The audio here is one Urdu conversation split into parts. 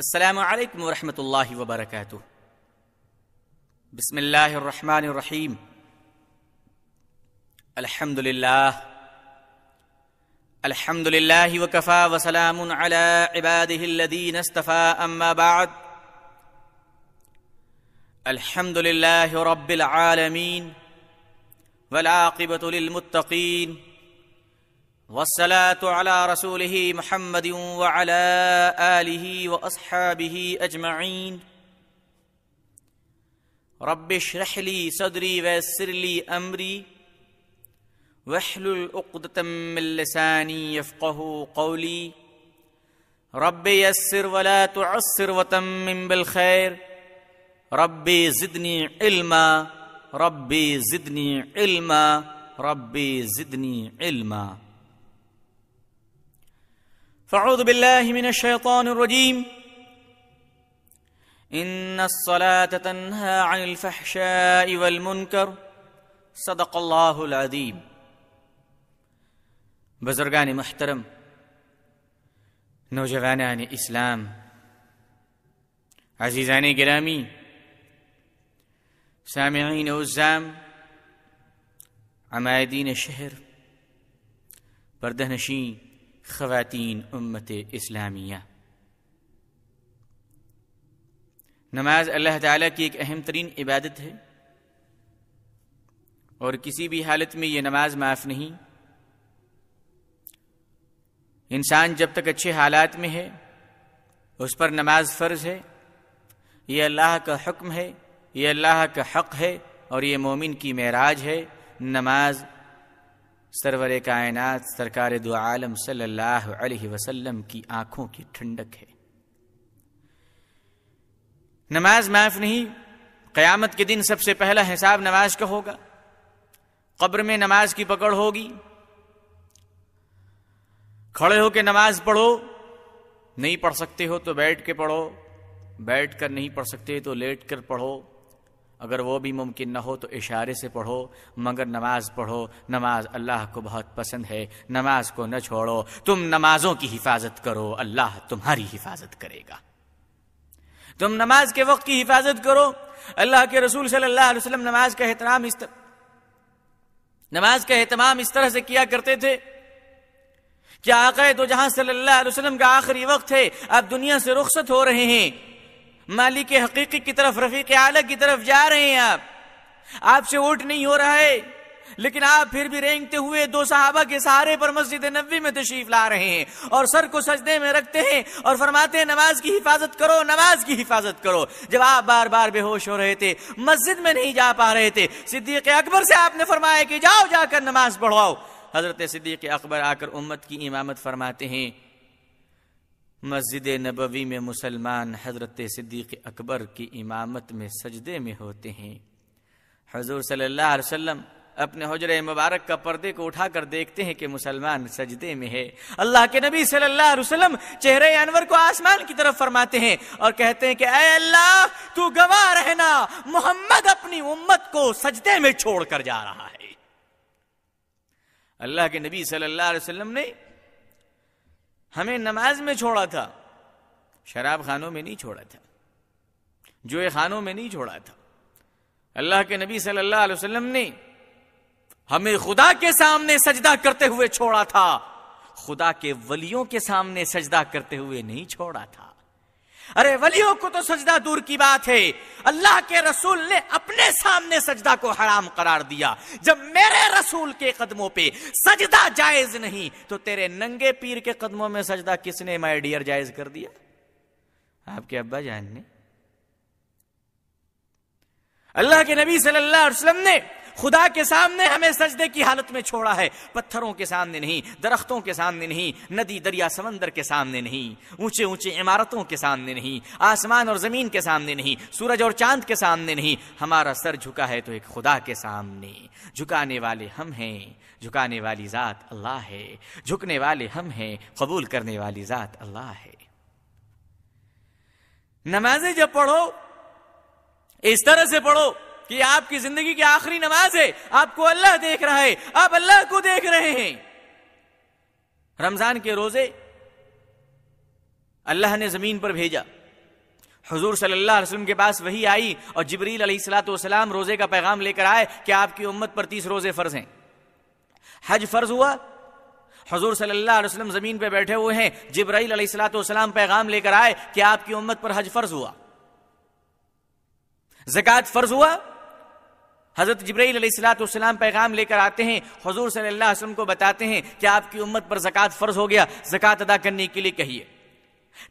السلام عليكم ورحمة الله وبركاته. بسم الله الرحمن الرحيم. الحمد لله. الحمد لله وكفى وسلام على عباده الذين استفى أما بعد. الحمد لله رب العالمين والعاقبة للمتقين والصلاة على رسوله محمد وعلى آله وأصحابه أجمعين. رب اشرح لي صدري ويسر لي أمري. واحلل عقدة من لساني يفقه قولي. رب يسر ولا تعسر وتمم بالخير. ربي زدني علما. ربي زدني علما. ربي زدني علما. فأعوذ بالله من الشيطان الرجيم. إن الصلاة تنهى عن الفحشاء والمنكر. صدق الله العظيم. بزرگان محترم نوجوانان اسلام عزیزان گرامی سامعین عزام عمائدین شہر پردہ نشین خواتین امت اسلامیہ۔ نماز اللہ تعالیٰ کی ایک اہم ترین عبادت ہے۔ اور کسی بھی حالت میں یہ نماز معاف نہیں۔ انسان جب تک اچھے حالات میں ہے، اس پر نماز فرض ہے۔ یہ اللہ کا حکم ہے، یہ اللہ کا حق ہے اور یہ مومن کی معراج ہے۔ نماز سرور کائنات، سرکار دو عالم صلی اللہ علیہ وسلم کی آنکھوں کی ٹھنڈک ہے۔ نماز معاف نہیں، قیامت کے دن سب سے پہلا حساب نماز کا ہوگا۔ قبر میں نماز کی پکڑ ہوگی۔ کھڑے ہو کے نماز پڑھو، نہیں پڑھ سکتے ہو تو بیٹھ کے پڑھو۔ بیٹھ کر نہیں پڑھ سکتے تو لیٹ کر پڑھو۔ اگر وہ بھی ممکن نہ ہو تو اشارے سے پڑھو، مگر نماز پڑھو۔ نماز اللہ کو بہت پسند ہے۔ نماز کو نہ چھوڑو۔ تم نمازوں کی حفاظت کرو۔ اللہ تمہاری حفاظت کرے گا۔ تم نماز کے وقت کی حفاظت کرو۔ اللہ کے رسول صلی اللہ علیہ وسلم نماز کا احترام اس طرح نماز کا اہتمام اس طرح سے کیا کرتے تھے؟ کیا آقا تو جہاں صلی اللہ علیہ وسلم کا آخری وقت ہے؟ آپ دنیا سے رخصت ہو رہے ہیں۔ مالک حقیقی کی طرف، رفیق اعلی کی طرف جا رہے ہیں آپ۔ آپ سے ووٹ نہیں ہو رہا ہے، لیکن آپ پھر بھی رینگتے ہوئے دو صحابہ کے سہارے پر مسجد نبی میں تشریف لا رہے ہیں اور سر کو سجدے میں رکھتے ہیں اور فرماتے ہیں، نماز کی حفاظت کرو، نماز کی حفاظت کرو۔ جب آپ بار بار بے ہوش ہو رہے تھے، مسجد میں نہیں جا پا رہے تھے، صدیق اکبر سے آپ نے فرمایا کہ جاؤ، جا کر نماز پڑھواؤ۔ حضرت صدیق اکبر آ کر امت کی امامت فرماتے ہیں مسجد نبوی میں مسلمان حضرت صدیق اکبر کی امامت میں سجدے میں ہوتے ہیں۔ حضور صلی اللہ علیہ وسلم اپنے حجر مبارک کا پردے کو اٹھا کر دیکھتے ہیں کہ مسلمان سجدے میں ہے۔ اللہ کے نبی صلی اللہ علیہ وسلم چہرے انور کو آسمان کی طرف فرماتے ہیں اور کہتے ہیں کہ اے اللہ، تو گواہ رہنا، محمد اپنی امت کو سجدے میں چھوڑ کر جا رہا ہے۔ اللہ کے نبی صلی اللہ علیہ وسلم نے ہمیں نماز میں چھوڑا تھا۔ شراب خانوں میں نہیں چھوڑا تھا۔ جوئے خانوں میں نہیں چھوڑا تھا۔ اللہ کے نبی صلی اللہ علیہ وسلم نے ہمیں خدا کے سامنے سجدہ کرتے ہوئے چھوڑا تھا۔ خدا کے ولیوں کے سامنے سجدہ کرتے ہوئے نہیں چھوڑا تھا۔ ارے ولیوں کو تو سجدہ دور کی بات ہے۔ اللہ کے رسول نے اپنے سامنے سجدہ کو حرام قرار دیا۔ جب میرے رسول کے قدموں پہ سجدہ جائز نہیں، تو تیرے ننگے پیر کے قدموں میں سجدہ کس نے مائی ڈیئر جائز کر دیا؟ آپ کے ابا جان نے۔ اللہ کے نبی صلی اللہ علیہ وسلم نے خدا کے سامنے ہمیں سجدے کی حالت میں چھوڑا ہے۔ پتھروں کے سامنے نہیں، درختوں کے سامنے نہیں، ندی، دریا، سمندر کے سامنے نہیں، اونچے اونچے عمارتوں کے سامنے نہیں، آسمان اور زمین کے سامنے نہیں، سورج اور چاند کے سامنے نہیں۔ ہمارا سر جھکا ہے تو ایک خدا کے سامنے۔ جھکانے والے ہم ہیں، جھکانے والی ذات اللہ ہے۔ جھکنے والے ہم ہیں، قبول کرنے والی ذات اللہ ہے۔ نمازیں جب پڑھو، اس طرح سے پڑھو۔ کہ آپ کی زندگی کی آخری نماز ہے، آپ کو اللہ دیکھ رہا ہے، آپ اللہ کو دیکھ رہے ہیں۔ رمضان کے روزے اللہ نے زمین پر بھیجا۔ حضور صلی اللہ علیہ وسلم کے پاس وہی آئی اور جبریل علیہ السلاۃ والسلام روزے کا پیغام لے کر آئے کہ آپ کی امت پر تیس روزے فرض ہیں۔ حج فرض ہوا۔ حضور صلی اللہ علیہ وسلم زمین پہ بیٹھے ہوئے ہیں۔ جبرائیل علیہ السلاۃ والسلام پیغام لے کر آئے کہ آپ کی امت پر حج فرض ہوا۔ زکات فرض ہوا۔ حضرت جبرائیل علیہ السلاۃ والسلام پیغام لے کر آتے ہیں، حضور صلی اللہ علیہ وسلم کو بتاتے ہیں کہ آپ کی امت پر زکات فرض ہو گیا زکات ادا کرنے کے لیے کہیے۔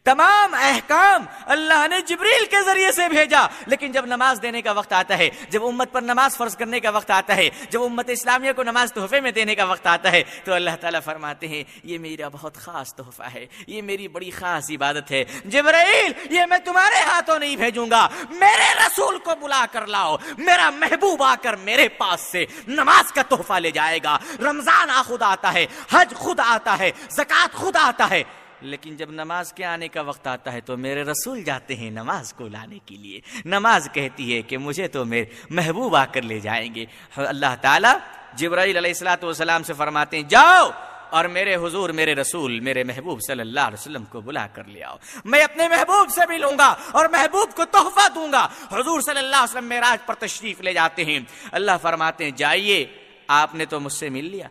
تمام احکام اللہ نے جبریل کے ذریعے سے بھیجا۔ لیکن جب نماز دینے کا وقت آتا ہے، جب امت پر نماز فرض کرنے کا وقت آتا ہے، جب امت اسلامیہ کو نماز تحفے میں دینے کا وقت آتا ہے، تو اللہ تعالیٰ فرماتے ہیں، یہ میرا بہت خاص تحفہ ہے، یہ میری بڑی خاص عبادت ہے۔ جبریل یہ میں تمہارے ہاتھوں نہیں بھیجوں گا، میرے رسول کو بلا کر لاؤ، میرا محبوب آ کر میرے پاس سے نماز کا تحفہ لے جائے گا۔ رمضان آ خود آتا ہے، حج خود آتا ہے زکات خود آتا ہے۔ لیکن جب نماز کے آنے کا وقت آتا ہے تو میرے رسول جاتے ہیں نماز کو لانے کے لیے۔ نماز کہتی ہے کہ مجھے تو میرے محبوب آ کر لے جائیں گے۔ اللہ تعالیٰ جبرائیل علیہ السلاۃ والسلام سے فرماتے ہیں، جاؤ اور میرے حضور، میرے رسول، میرے محبوب صلی اللہ علیہ وسلم کو بلا کر لے آؤ۔ میں اپنے محبوب سے بھی لوں گا اور محبوب کو تحفہ دوں گا۔ حضور صلی اللہ علیہ وسلم میراج پر تشریف لے جاتے ہیں۔ اللہ فرماتے ہیں، جائیے، آپ نے تو مجھ سے مل لیا۔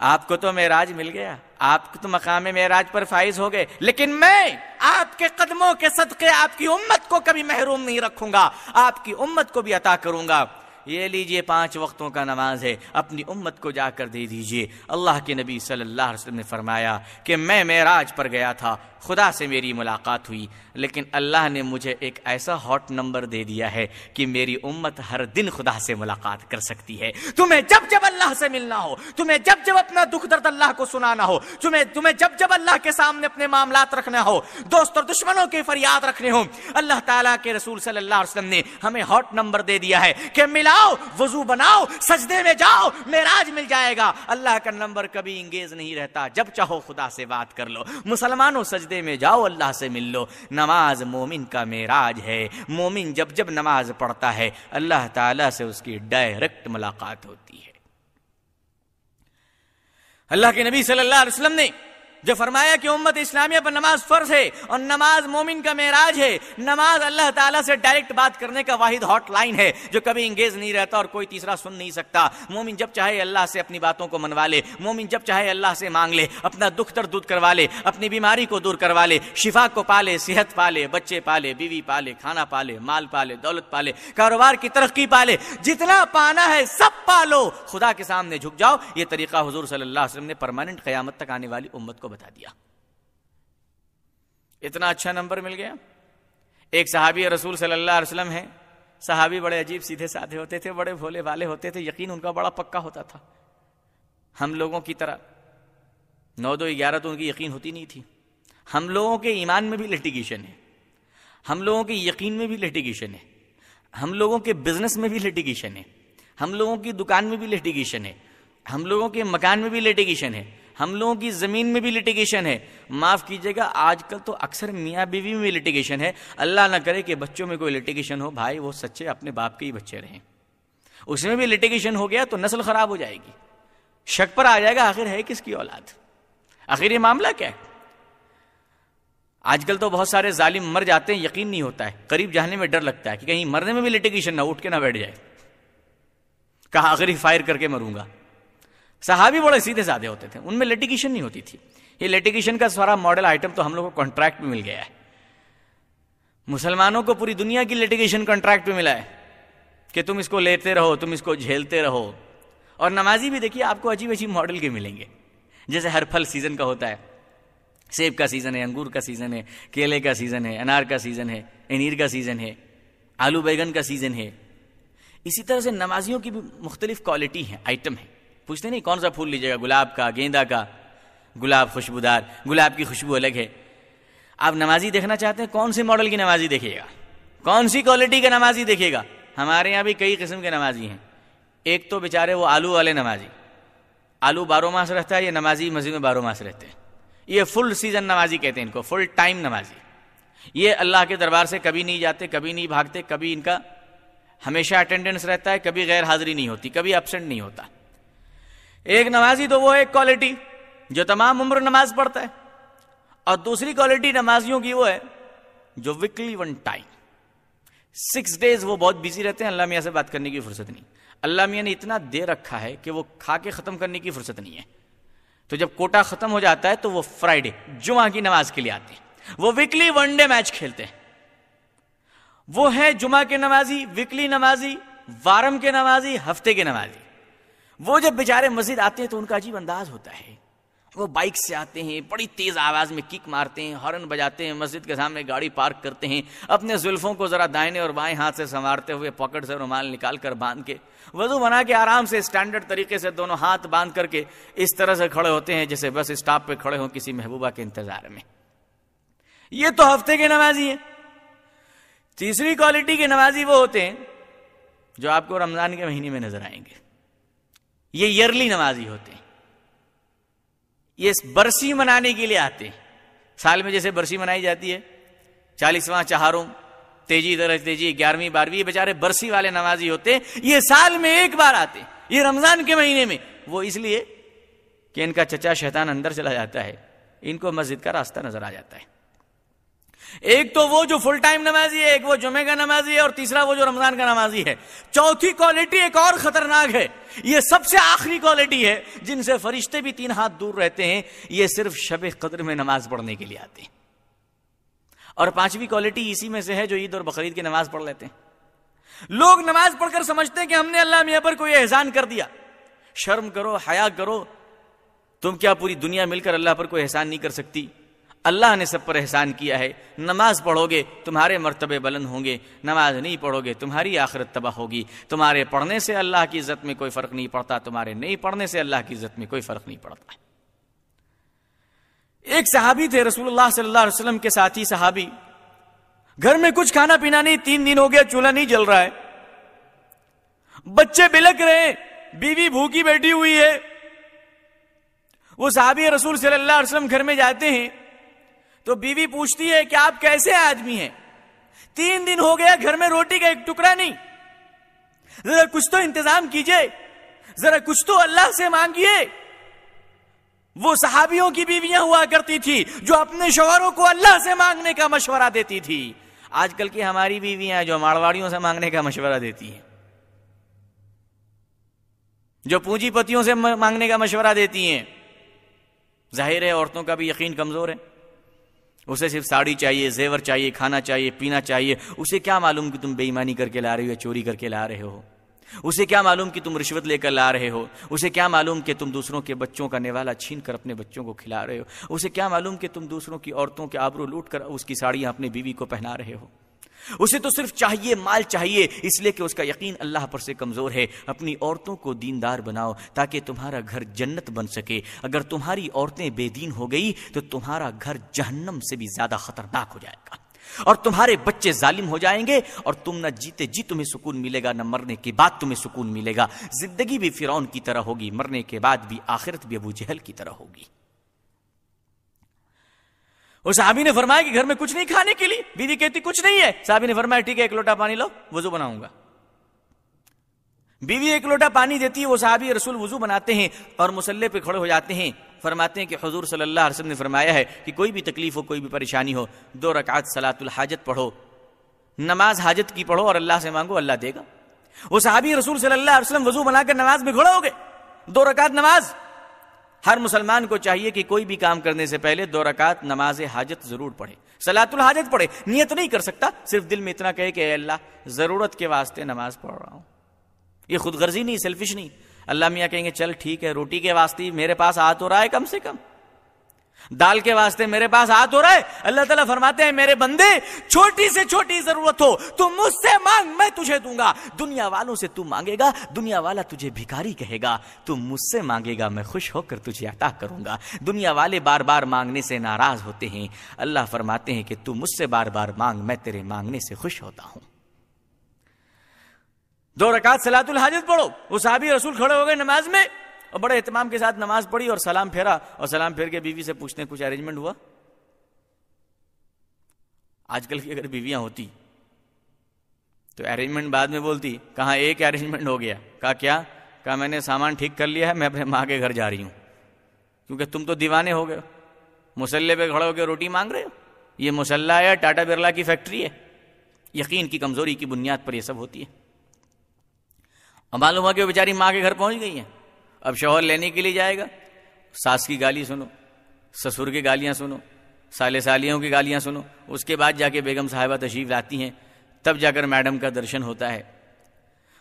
آپ کو تو معراج مل گیا۔ آپ کو تو مقام معراج پر فائز ہو گئے۔ لیکن میں آپ کے قدموں کے صدقے آپ کی امت کو کبھی محروم نہیں رکھوں گا۔ آپ کی امت کو بھی عطا کروں گا۔ یہ لیجیے پانچ وقتوں کا نماز ہے، اپنی امت کو جا کر دے دیجیے۔ اللہ کے نبی صلی اللہ علیہ وسلم نے فرمایا کہ میں معراج پر گیا تھا، خدا سے میری ملاقات ہوئی، لیکن اللہ نے مجھے ایک ایسا ہاٹ نمبر دے دیا ہے کہ میری امت ہر دن خدا سے ملاقات کر سکتی ہے۔ تمہیں جب جب اللہ سے ملنا ہو، تمہیں جب جب اپنا دکھ درد اللہ کو سنانا ہو، تمہیں تمہیں جب جب اللہ کے سامنے اپنے معاملات رکھنا ہو، دوست اور دشمنوں کے فریاد رکھنے ہوں۔ اللہ تعالیٰ کے رسول صلی اللہ علیہ وسلم نے ہمیں ہاٹ نمبر دے دیا ہے کہ ملاؤ وضو بناؤ، سجدے میں جاؤ میراج مل جائے گا۔ اللہ کا نمبر کبھی انگیز نہیں رہتا۔ جب چاہو خدا سے بات کر لو۔ مسلمانوں سجدے میں جاؤ، اللہ سے مل لو۔ نماز مومن کا میراج ہے۔ مومن جب جب نماز پڑھتا ہے، اللہ تعالی سے اس کی ڈائریکٹ ملاقات ہوتی ہے۔ اللہ کے نبی صلی اللہ علیہ وسلم نے جو فرمایا کہ امت اسلامیہ پر نماز فرض ہے اور نماز مومن کا معراج ہے، نماز اللہ تعالیٰ سے ڈائریکٹ بات کرنے کا واحد ہاٹ لائن ہے جو کبھی انگیز نہیں رہتا اور کوئی تیسرا سن نہیں سکتا۔ مومن جب چاہے اللہ سے اپنی باتوں کو منوا لے، مومن جب چاہے اللہ سے مانگ لے، اپنا دکھ در دودھ کروا لے، اپنی بیماری کو دور کروا لے، شفا کو پالے، صحت پالے، بچے پالے، بیوی پالے، کھانا پالے، مال پالے، دولت پالے، کاروبار کی ترقی پالے، جتنا پانا ہے سب پالو۔ خدا کے سامنے جھک جاؤ۔ یہ طریقہ حضور صلی اللہ علیہ وسلم نے پرماننٹ قیامت تک آنے والی امت کو بتا دیا۔ اتنا اچھا نمبر مل گیا۔ ایک صحابی رسول صلی اللہ علیہ وسلم ہے صحابی بڑے عجیب سیدھے سادھے ہوتے تھے، بڑے بھولے والے ہوتے تھے۔ یقین ان کا بڑا پکا ہوتا تھا۔ ہم لوگوں کی طرح نو دو گیارہ تو ان کی یقین ہوتی نہیں تھی۔ ہم لوگوں کے ایمان میں بھی لٹیگیشن ہے۔ ہم لوگوں کے یقین میں بھی لٹیگیشن ہے۔ ہم لوگوں کے بزنس میں بھی لٹیگیشن ہے۔ ہم لوگوں کی دکان میں بھی لٹیگیشن ہے۔ ہم لوگوں کے مکان میں بھی لٹیگیشن ہے۔ ہم لوگوں کی زمین میں بھی لٹیگیشن ہے۔ معاف کیجیے گا، آج کل تو اکثر میاں بیوی میں بھی لٹیگیشن ہے۔ اللہ نہ کرے کہ بچوں میں کوئی لٹیگیشن ہو۔ بھائی، وہ سچے اپنے باپ کے ہی بچے رہیں۔ اس میں بھی لٹیگیشن ہو گیا تو نسل خراب ہو جائے گی۔ شک پر آ جائے گا، آخر ہے کس کی اولاد؟ آخر یہ معاملہ کیا ہے؟ آج کل تو بہت سارے ظالم مر جاتے ہیں، یقین نہیں ہوتا ہے۔ قریب جانے میں ڈر لگتا ہے کہ کہیں مرنے میں بھی لٹیگیشن نہ اٹھ کے نہ بیٹھ جائے۔ کہا آخر ہی فائر کر کے مروں گا۔ صحابی بڑے سیدھے سادے ہوتے تھے۔ ان میں لیٹیگیشن نہیں ہوتی تھی۔ یہ لیٹیگیشن کا سارا ماڈل آئٹم تو ہم لوگ کو کانٹریکٹ میں مل گیا ہے۔ مسلمانوں کو پوری دنیا کی لیٹیگیشن کانٹریکٹ میں ملا ہے کہ تم اس کو لیتے رہو، تم اس کو جھیلتے رہو۔ اور نمازی بھی دیکھیے، آپ کو عجیب عجیب ماڈل کے ملیں گے۔ جیسے ہر پھل سیزن کا ہوتا ہے۔ سیب کا سیزن ہے، انگور کا سیزن ہے، کیلے کا سیزن ہے، انار کا سیزن ہے، انیر کا سیزن ہے، آلو بیگن کا سیزن ہے۔ اسی طرح سے نمازیوں کی بھی مختلف کوالٹی ہیں آئٹم ہیں۔ پوچھتے نہیں کون سا پھول لیجیے گا؟ گلاب کا، گیندا کا۔ گلاب خوشبودار، گلاب کی خوشبو الگ ہے۔ آپ نمازی دیکھنا چاہتے ہیں؟ کون سی ماڈل کی نمازی دیکھیے گا؟ کون سی کوالٹی کا نمازی دیکھے گا؟ ہمارے یہاں بھی کئی قسم کے نمازی ہیں۔ ایک تو بےچارے وہ آلو والے نمازی۔ آلو بارہ ماس رہتا ہے یہ نمازی مسجد میں بارہ ماس رہتے ہیں۔ یہ فل سیزن نمازی کہتے ہیں ان کو فل ٹائم نمازی۔ یہ اللہ کے دربار سے کبھی نہیں جاتے، کبھی نہیں بھاگتے، کبھی ان کا ہمیشہ اٹینڈنس رہتا ہے، کبھی غیر حاضری نہیں ہوتی، کبھی ابسنٹ نہیں ہوتا۔ ایک نمازی تو وہ ایک کوالٹی جو تمام عمر نماز پڑھتا ہے۔ اور دوسری کوالٹی نمازیوں کی وہ ہے جو weekly one time six days وہ بہت بزی رہتے ہیں، اللہ میاں سے بات کرنے کی فرصت نہیں۔ اللہ میاں نے اتنا دے رکھا ہے کہ وہ کھا کے ختم کرنے کی فرصت نہیں ہے۔ تو جب کوٹا ختم ہو جاتا ہے تو وہ فرائیڈے جمعہ کی نماز کے لیے آتے ہیں۔ وہ ویکلی ون ڈے میچ کھیلتے ہیں۔ وہ ہے جمعہ کے نمازی ویکلی نمازی، وارم کے نمازی، ہفتے کے نمازی۔ وہ جب بیچارے مسجد آتے ہیں تو ان کا عجیب انداز ہوتا ہے۔ وہ بائک سے آتے ہیں، بڑی تیز آواز میں کک مارتے ہیں، ہارن بجاتے ہیں، مسجد کے سامنے گاڑی پارک کرتے ہیں۔ اپنے زلفوں کو ذرا دائنے اور بائیں ہاتھ سے سنوارتے ہوئے پاکٹ سے رومال نکال کر باندھ کے وضو بنا کے آرام سے اسٹینڈرڈ طریقے سے دونوں ہاتھ باندھ کر کے اس طرح سے کھڑے ہوتے ہیں جیسے بس اسٹاپ پہ کھڑے ہوں کسی محبوبہ کے انتظار میں۔ یہ تو ہفتے کے نمازی ہیں۔ تیسری کوالٹی کے نمازی وہ ہوتے ہیں جو آپ کو رمضان کے مہینے میں نظر آئیں گے۔ یہ ایئرلی نمازی ہوتے ہیں۔ یہ برسی منانے کے لیے آتے ہیں۔ سال میں جیسے برسی منائی جاتی ہے، چالیسواں چہاروں تیجی درج تیجی، گیارہویں، بارہویں بےچارے برسی والے نمازی ہوتے ہیں۔ یہ سال میں ایک بار آتے یہ رمضان کے مہینے میں۔ وہ اس لیے کہ ان کا چچا شیطان اندر چلا جاتا ہے۔ ان کو مسجد کا راستہ نظر آ جاتا ہے۔ ایک تو وہ جو فل ٹائم نمازی ہے، ایک وہ جمعے کا نمازی ہے اور تیسرا وہ جو رمضان کا نمازی ہے۔ چوتھی کوالٹی ایک اور خطرناک ہے۔ یہ سب سے آخری کوالٹی ہے جن سے فرشتے بھی تین ہاتھ دور رہتے ہیں۔ یہ صرف شب قدر میں نماز پڑھنے کے لیے آتے ہیں۔ اور پانچویں کوالٹی اسی میں سے ہے جو عید اور بقرعید کی نماز پڑھ لیتے ہیں۔ لوگ نماز پڑھ کر سمجھتے ہیں کہ ہم نے اللہ میاں پر کوئی احسان کر دیا۔ شرم کرو، حیا کرو۔ تم کیا پوری دنیا مل کر اللہ پر کوئی احسان نہیں کر سکتی؟ اللہ نے سب پر احسان کیا ہے۔ نماز پڑھو گے تمہارے مرتبے بلند ہوں گے نماز نہیں پڑھو گے تمہاری آخرت تباہ ہوگی۔ تمہارے پڑھنے سے اللہ کی عزت میں کوئی فرق نہیں پڑتا، تمہارے نہیں پڑھنے سے اللہ کی عزت میں کوئی فرق نہیں پڑتا۔ ایک صحابی تھے، رسول اللہ صلی اللہ علیہ وسلم کے ساتھی صحابی۔ گھر میں کچھ کھانا پینا نہیں، تین دن ہو گیا، چولہا نہیں جل رہا ہے۔ بچے بلک رہے بیوی بھوکی بیٹھی ہوئی ہے۔ وہ صحابی رسول صلی اللہ علیہ وسلم گھر میں جاتے ہیں۔ تو بیوی پوچھتی ہے کہ آپ کیسے آدمی ہیں؟ تین دن ہو گیا گھر میں روٹی کا ایک ٹکڑا نہیں۔ ذرا کچھ تو انتظام کیجیے۔ ذرا کچھ تو اللہ سے مانگیے۔ وہ صحابیوں کی بیویاں ہوا کرتی تھی جو اپنے شوہروں کو اللہ سے مانگنے کا مشورہ دیتی تھی۔ آج کل کی ہماری بیویاں جو ماڑواڑیوں سے مانگنے کا مشورہ دیتی ہیں۔ جو پونجی پتیوں سے مانگنے کا مشورہ دیتی ہیں۔ ظاہر ہے عورتوں کا بھی یقین کمزور ہے۔ اسے صرف ساڑی چاہیے، زیور چاہیے، کھانا چاہیے، پینا چاہیے۔ اسے کیا معلوم کہ تم بے ایمانی کر کے لا رہے ہو یا چوری کر کے لا رہے ہو؟ اسے کیا معلوم کہ تم رشوت لے کر لا رہے ہو؟ اسے کیا معلوم کہ تم دوسروں کے بچوں کا نوالا چھین کر اپنے بچوں کو کھلا رہے ہو؟ اسے کیا معلوم کہ تم دوسروں کی عورتوں کے آبرو لوٹ کر اس کی ساڑیاں اپنی بیوی کو پہنا رہے ہو؟ اسے تو صرف چاہیے، مال چاہیے، اس لیے کہ اس کا یقین اللہ پر سے کمزور ہے۔ اپنی عورتوں کو دیندار بناؤ تاکہ تمہارا گھر جنت بن سکے۔ اگر تمہاری عورتیں بے دین ہو گئی تو تمہارا گھر جہنم سے بھی زیادہ خطرناک ہو جائے گا۔ اور تمہارے بچے ظالم ہو جائیں گے اور تم نہ جیتے جی تمہیں سکون ملے گا، نہ مرنے کے بعد تمہیں سکون ملے گا۔ زندگی بھی فرعون کی طرح ہوگی، مرنے کے بعد بھی آخرت بھی ابو جہل کی طرح ہوگی۔ اور صحابی نے فرمایا کہ گھر میں کچھ نہیں کھانے کے لیے۔ بیوی کہتی کچھ نہیں ہے۔ صحابی نے فرمایا، ٹھیک ہے، ایک لوٹا پانی لو وضو بناؤں گا۔ بیوی ایک لوٹا پانی دیتی ہے، وہ صحابی رسول وضو بناتے ہیں اور مسلح پہ کھڑے ہو جاتے ہیں۔ فرماتے ہیں کہ حضور صلی اللہ علیہ وسلم نے فرمایا ہے کہ کوئی بھی تکلیف ہو، کوئی بھی پریشانی ہو، دو رکعت سلاۃ الحاجت پڑھو۔ نماز حاجت کی پڑھو اور اللہ سے مانگو، اللہ دے گا۔ وہ صحابی رسول صلی اللہ علیہ وسلم وضو بنا کر نماز میں کھڑے ہو گئے۔ دو رکعت نماز۔ ہر مسلمان کو چاہیے کہ کوئی بھی کام کرنے سے پہلے دو رکعت نماز حاجت ضرور پڑھے سلاۃ الحاجت پڑھے۔ نیت نہیں کر سکتا، صرف دل میں اتنا کہے کہ اے اللہ، ضرورت کے واسطے نماز پڑھ رہا ہوں۔ یہ خود غرضی نہیں سیلفش نہیں۔ اللہ میاں کہیں گے، چل ٹھیک ہے، روٹی کے واسطے میرے پاس آ تو رہا ہے کم سے کم۔ دال کے واسطے میرے پاس ہاتھ ہو رہا ہے؟ اللہ تعالیٰ فرماتے ہیں، میرے بندے، چھوٹی سے چھوٹی ضرورت ہو، تو مجھ سے مانگ، میں تجھے دوں گا۔ دنیا والوں سے تو مانگے گا، دنیا والا تجھے بھکاری کہے گا، تو مجھ سے مانگے گا، میں خوش ہو کر تجھے عطا کروں گا۔ دنیا والے بار بار مانگنے سے ناراض ہوتے ہیں۔ اللہ فرماتے ہیں کہ تو مجھ سے بار بار مانگ، میں تیرے مانگنے سے خوش ہوتا ہوں۔ دو رکعت سلاۃ الحاجت پڑھو۔ وہ صحابی رسول کھڑے ہو گئے نماز میں۔ اور بڑے اہتمام کے ساتھ نماز پڑھی اور سلام پھیرا اور سلام پھیر کے بیوی سے پوچھتے کچھ ارینجمنٹ ہوا؟ آج کل کی اگر بیویاں ہوتی تو ارینجمنٹ بعد میں بولتی، کہاں ایک ارینجمنٹ ہو گیا؟ کہا، کیا؟ کہا، میں نے سامان ٹھیک کر لیا ہے، میں اپنے ماں کے گھر جا رہی ہوں۔ کیونکہ تم تو دیوانے ہو گئے مسلح پہ کھڑے ہو کے روٹی مانگ رہے ہو۔ یہ مسلح ہے ٹاٹا برلا کی فیکٹری ہے۔ یقین کی کمزوری کی بنیاد پر یہ سب ہوتی ہے۔ اب معلوم ہوا کہ وہ بیچاری ماں کے گھر پہنچ گئی ہیں۔ اب شوہر لینے کے لیے جائے گا؟ ساس کی گالی سنو، سسر کی گالیاں سنو، سالے سالیوں کی گالیاں سنو، اس کے بعد جا کے بیگم صاحبہ تشریف لاتی ہیں، تب جا کر میڈم کا درشن ہوتا ہے۔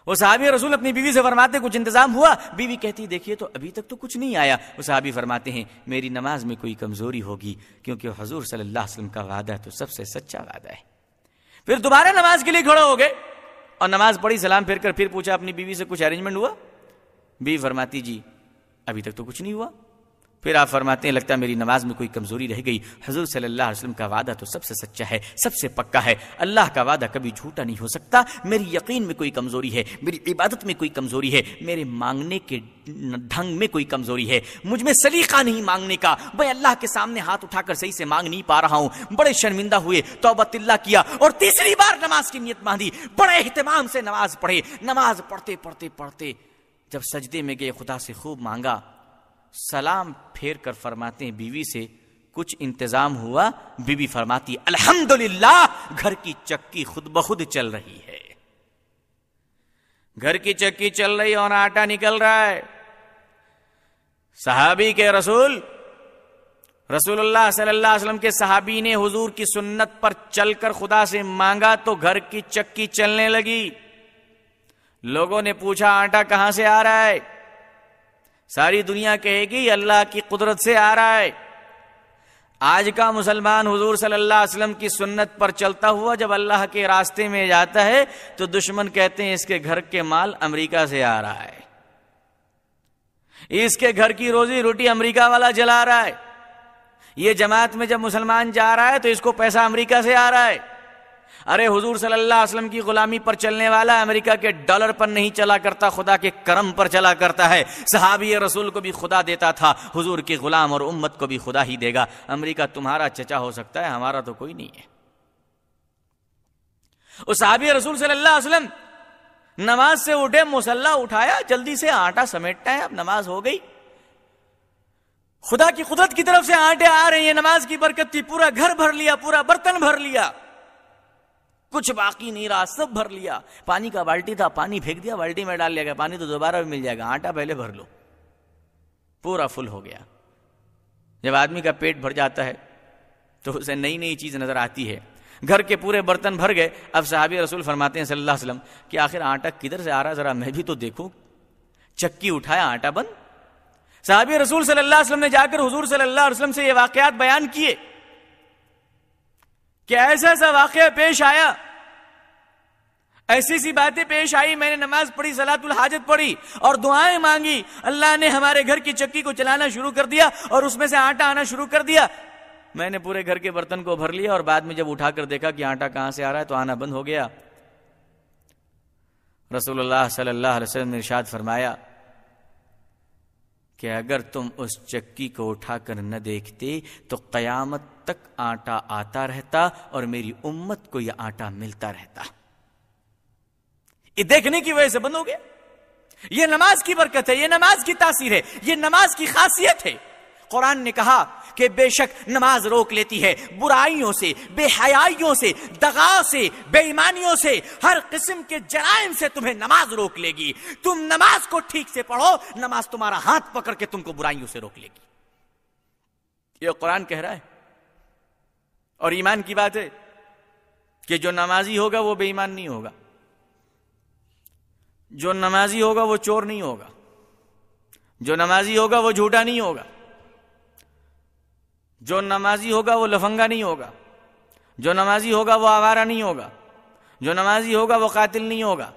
وہ صحابی رسول اپنی بیوی سے فرماتے، کچھ انتظام ہوا؟ بیوی کہتی، دیکھیے تو ابھی تک تو کچھ نہیں آیا۔ وہ صحابی فرماتے ہیں، میری نماز میں کوئی کمزوری ہوگی، کیونکہ حضور صلی اللہ علیہ وسلم کا وعدہ تو سب سے سچا وعدہ ہے۔ پھر دوبارہ نماز کے لیے کھڑا ہو گئے اور نماز پڑھی، سلام پھر کر پھر پوچھا، اپنی بیوی سے کچھ ارینجمنٹ ہوا؟ بیوی فرماتی جی ابھی تک تو کچھ نہیں ہوا۔ پھر آپ فرماتے ہیں، لگتا ہے میری نماز میں کوئی کمزوری رہ گئی۔ حضور صلی اللہ علیہ وسلم کا وعدہ تو سب سے سچا ہے، سب سے پکا ہے۔ اللہ کا وعدہ کبھی جھوٹا نہیں ہو سکتا۔ میری یقین میں کوئی کمزوری ہے، میری عبادت میں کوئی کمزوری ہے۔ میرے مانگنے کے ڈھنگ میں کوئی کمزوری ہے۔ مجھ میں سلیقہ نہیں مانگنے کا۔ بھائی اللہ کے سامنے ہاتھ اٹھا کر صحیح سے مانگ نہیں پا رہا ہوں۔ بڑے شرمندہ ہوئے، توبت اللہ کیا۔ اور تیسری بار نماز کی نیت باندھی۔ بڑے اہتمام سے نماز پڑھے۔ نماز پڑھتے پڑھتے پڑھتے۔ جب سجدے میں گئے، خدا سے خوب مانگا، سلام پھیر کر فرماتے ہیں، بیوی سے کچھ انتظام ہوا، بیوی فرماتی الحمد گھر کی چکی خود بخود چل رہی ہے۔ گھر کی چکی چل رہی اور آٹا نکل رہا ہے۔ صحابی کے رسول رسول اللہ صلی اللہ علیہ وسلم کے صحابی نے حضور کی سنت پر چل کر خدا سے مانگا تو گھر کی چکی چلنے لگی۔ لوگوں نے پوچھا آٹا کہاں سے آ رہا ہے؟ ساری دنیا کہے گی، اللہ کی قدرت سے آ رہا ہے۔ آج کا مسلمان حضور صلی اللہ علیہ وسلم کی سنت پر چلتا ہوا جب اللہ کے راستے میں جاتا ہے، تو دشمن کہتے ہیں، اس کے گھر کے مال امریکہ سے آ رہا ہے۔ اس کے گھر کی روزی روٹی امریکہ والا جلا رہا ہے۔ یہ جماعت میں جب مسلمان جا رہا ہے، تو اس کو پیسہ امریکہ سے آ رہا ہے۔ ارے حضور صلی اللہ علیہ وسلم کی غلامی پر چلنے والا امریکہ کے ڈالر پر نہیں چلا کرتا، خدا کے کرم پر چلا کرتا ہے۔ صحابی رسول کو بھی خدا دیتا تھا، حضور کی غلام اور امت کو بھی خدا ہی دے گا۔ امریکہ تمہارا چچا ہو سکتا ہے، ہمارا تو کوئی نہیں ہے۔ اس صحابی رسول صلی اللہ علیہ وسلم نماز سے اٹھے، مسلح اٹھایا، جلدی سے آٹا سمیٹتا ہے، اب نماز ہو گئی۔ خدا کی قدرت کی طرف سے آٹے آ رہے ہیں، نماز کی برکت تھی، پورا گھر بھر لیا، پورا برتن بھر لیا۔ کچھ باقی نہیں رہا، سب بھر لیا۔ پانی کا بالٹی تھا، پانی پھینک دیا، بالٹی میں ڈال لیا گیا پانی تو دوبارہ بھی مل جائے گا آٹا پہلے بھر لو۔ پورا فل ہو گیا۔ جب آدمی کا پیٹ بھر جاتا ہے تو اسے نئی نئی چیز نظر آتی ہے۔ گھر کے پورے برتن بھر گئے۔ اب صحابی رسول فرماتے ہیں صلی اللہ علیہ وسلم کہ آخر آٹا کدھر سے آ رہا ذرا میں بھی تو دیکھوں چکی اٹھایا آٹا بند۔ صحابی رسول صلی اللہ علیہ وسلم نے جا کر حضور صلی اللہ علیہ وسلم سے یہ واقعات بیان کیے۔ کہ ایسا ایسا واقعہ پیش آیا۔ ایسی سی باتیں پیش آئی میں نے نماز پڑھی سلاۃ الحاجت پڑھی اور دعائیں مانگی۔ اللہ نے ہمارے گھر کی چکی کو چلانا شروع کر دیا اور اس میں سے آٹا آنا شروع کر دیا۔ میں نے پورے گھر کے برتن کو بھر لیا اور بعد میں جب اٹھا کر دیکھا کہ آٹا کہاں سے آ رہا ہے تو آنا بند ہو گیا۔ رسول اللہ صلی اللہ علیہ وسلم نے ارشاد فرمایا کہ اگر تم اس چکی کو اٹھا کر نہ دیکھتے تو قیامت تک آٹا آتا رہتا اور میری امت کو یہ آٹا ملتا رہتا۔ یہ دیکھنے کی وجہ سے بند ہو گیا۔ یہ نماز کی برکت ہے، یہ نماز کی تاثیر ہے، یہ نماز کی خاصیت ہے۔ قرآن نے کہا کہ بے شک نماز روک لیتی ہے، برائیوں سے، بے حیائیوں سے دغا سے، بے ایمانیوں سے، ہر قسم کے جرائم سے تمہیں نماز روک لے گی۔ تم نماز کو ٹھیک سے پڑھو، نماز تمہارا ہاتھ پکڑ کے تم کو برائیوں سے روک لے گی۔ یہ قرآن کہہ رہا ہے۔ اور ایمان کی بات ہے کہ جو نمازی ہوگا وہ بے ایمان نہیں ہوگا۔ جو نمازی ہوگا وہ چور نہیں ہوگا۔ جو نمازی ہوگا وہ جھوٹا نہیں ہوگا۔ جو نمازی ہوگا وہ لفنگا نہیں ہوگا۔ جو نمازی ہوگا وہ آوارہ نہیں ہوگا۔ جو نمازی ہوگا وہ قاتل نہیں ہوگا۔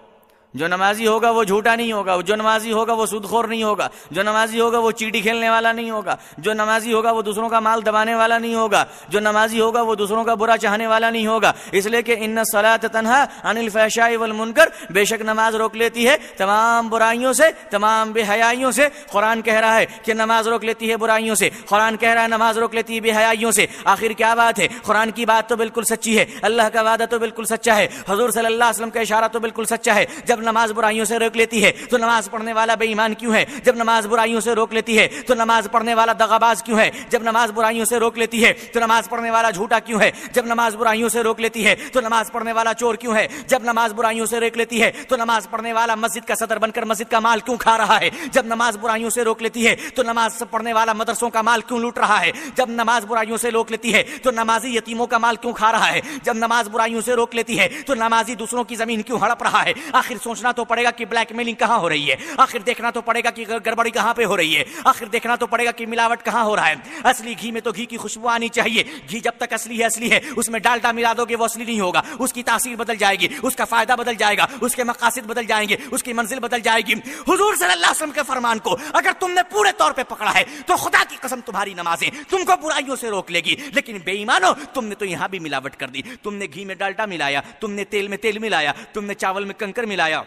جو نمازی ہوگا وہ جھوٹا نہیں ہوگا، جو نمازی ہوگا وہ سود خور نہیں ہوگا، جو نمازی ہوگا وہ چیٹی کھیلنے والا نہیں ہوگا، جو نمازی ہوگا وہ دوسروں کا مال دبانے والا نہیں ہوگا، جو نمازی ہوگا وہ دوسروں کا برا چاہنے والا نہیں ہوگا۔ اس لیے کہ ان سلاط تنہا انل فیشائی والمنکر، بے شک نماز روک لیتی ہے تمام برائیوں سے، تمام بے حیائیوں سے۔ قرآن کہہ رہا ہے کہ نماز روک لیتی ہے برائیوں سے۔ قرآن کہہ رہا ہے نماز روک لیتی ہے بے حیائیوں سے۔ آخر کیا بات ہے؟ قرآن کی بات تو بالکل سچی ہے، اللہ کا وعدہ تو بالکل سچا ہے۔ حضور صلی اللہ علیہ وسلم کا اشارہ تو بالکل سچا ہے۔ جب نماز برائیوں سے روک لیتی ہے، تو نماز پڑھنے والا بے ایمان کیوں ہے؟ جب نماز برائیوں سے روک لیتی ہے، تو نماز پڑھنے والا دغاباز کیوں ہے؟ جب نماز برائیوں سے روک لیتی ہے، تو نماز پڑھنے والا جھوٹا کیوں ہے؟ جب نماز برائیوں سے روک لیتی ہے، تو نماز پڑھنے والا چور کیوں ہے؟ جب نماز برائیوں سے روک لیتی ہے، تو نماز پڑھنے والا مسجد کا صدر بن کر مسجد کا مال کیوں کھا رہا ہے؟ جب نماز برائیوں سے روک لیتی ہے، تو نماز پڑھنے والا مدرسوں کا مال کیوں لوٹ رہا ہے؟ جب نماز برائیوں سے روک لیتی ہے، تو نمازی یتیموں کا مال کیوں کھا رہا ہے؟ جب نماز برائیوں سے روک لیتی ہے، تو نمازی دوسروں کی زمین کیوں ہڑپ رہا ہے؟ آخر سوچنا تو پڑے گا کہ بلیک میلنگ کہاں ہو رہی ہے؟ آخر دیکھنا تو پڑے گا کہ گڑبڑی کہاں پہ ہو رہی ہے؟ آخر دیکھنا تو پڑے گا کہ ملاوٹ کہاں ہو رہا ہے؟ اصلی گھی میں تو گھی کی خوشبو آنی چاہیے۔ گھی جب تک اصلی ہے اصلی ہے۔ اس میں ڈالٹا ملا دو گے وہ اصلی نہیں ہوگا۔ اس کی تاثیر بدل جائے گی، اس کا فائدہ بدل جائے گا، اس کے مقاصد بدل جائیں گے، اس کی منزل بدل جائے گی۔ حضور صلی اللہ علیہ وسلم کے فرمان کو اگر تم نے پورے طور پہ پکڑا ہے، تو خدا کی قسم تمہاری نمازیں تم کو برائیوں سے روک لے گی۔ لیکن بے ایمانو، تم نے تو یہاں بھی ملاوٹ کر دی۔ تم نے گھی میں ڈالٹا ملایا، تم نے تیل میں تیل ملایا، تم نے چاول میں کنکر ملایا۔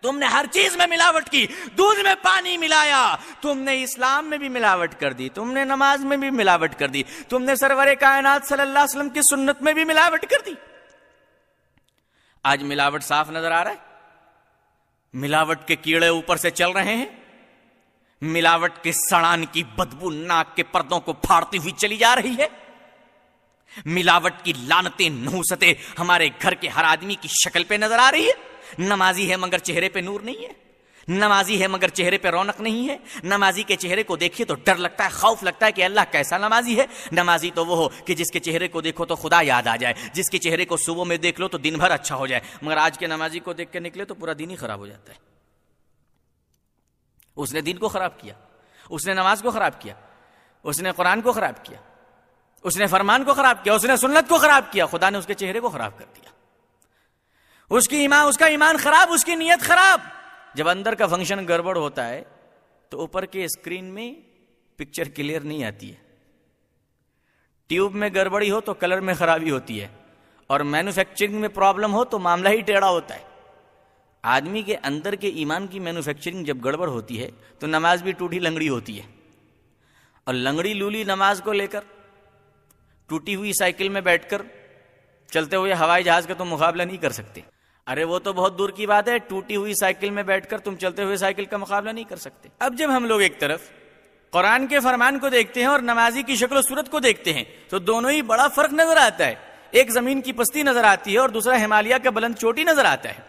تم نے ہر چیز میں ملاوٹ کی، دودھ میں پانی ملایا۔ تم نے اسلام میں بھی ملاوٹ کر دی، تم نے نماز میں بھی ملاوٹ کر دی، تم نے سرور کائنات صلی اللہ علیہ وسلم کی سنت میں بھی ملاوٹ کر دی۔ آج ملاوٹ صاف نظر آ رہا ہے؟ ملاوٹ کے کیڑے اوپر سے چل رہے ہیں؟ ملاوٹ کے سڑان کی بدبو ناک کے پردوں کو پھاڑتی ہوئی چلی جا رہی ہے؟ ملاوٹ کی لانتیں نحوستیں ہمارے گھر کے ہر آدمی کی شکل پہ نظر آ رہی ہے؟ نمازی ہے مگر چہرے پہ نور نہیں ہے، نمازی ہے مگر چہرے پہ رونق نہیں ہے، نمازی کے چہرے کو دیکھیے تو ڈر لگتا ہے، خوف لگتا ہے کہ اللہ کیسا نمازی ہے۔ نمازی تو وہ ہو کہ جس کے چہرے کو دیکھو تو خدا یاد آ جائے، جس کے چہرے کو صبح میں دیکھ لو تو دن بھر اچھا ہو جائے، مگر آج کے نمازی کو دیکھ کے نکلے تو پورا دن ہی خراب ہو جاتا ہے۔ اس نے دن کو خراب کیا، اس نے نماز کو خراب کیا، اس نے قرآن کو خراب کیا، اس نے فرمان کو خراب کیا، اس نے سنت کو خراب کیا، خدا نے اس کے چہرے کو خراب کر دیا۔ اس کی ایمان اس کا ایمان خراب، اس کی نیت خراب۔ جب اندر کا فنکشن گڑبڑ ہوتا ہے، تو اوپر کے اسکرین میں پکچر کلیئر نہیں آتی ہے۔ ٹیوب میں گڑبڑی ہو تو کلر میں خرابی ہوتی ہے۔ اور مینوفیکچرنگ میں پرابلم ہو تو معاملہ ہی ٹیڑھا ہوتا ہے۔ آدمی کے اندر کے ایمان کی مینوفیکچرنگ جب گڑبڑ ہوتی ہے، تو نماز بھی ٹوٹی لنگڑی ہوتی ہے۔ اور لنگڑی لولی نماز کو لے کر، ٹوٹی ہوئی سائیکل میں بیٹھ کر، چلتے ہوئے ہوائی جہاز کا تم مقابلہ نہیں کر سکتے۔ ارے وہ تو بہت دور کی بات ہے، ٹوٹی ہوئی سائیکل میں بیٹھ کر تم چلتے ہوئے سائیکل کا مقابلہ نہیں کر سکتے۔ اب جب ہم لوگ ایک طرف قرآن کے فرمان کو دیکھتے ہیں اور نمازی کی شکل و صورت کو دیکھتے ہیں، تو دونوں ہی بڑا فرق نظر آتا ہے۔ ایک زمین کی پستی نظر آتی ہے اور دوسرا ہمالیہ کا بلند چوٹی نظر آتا ہے۔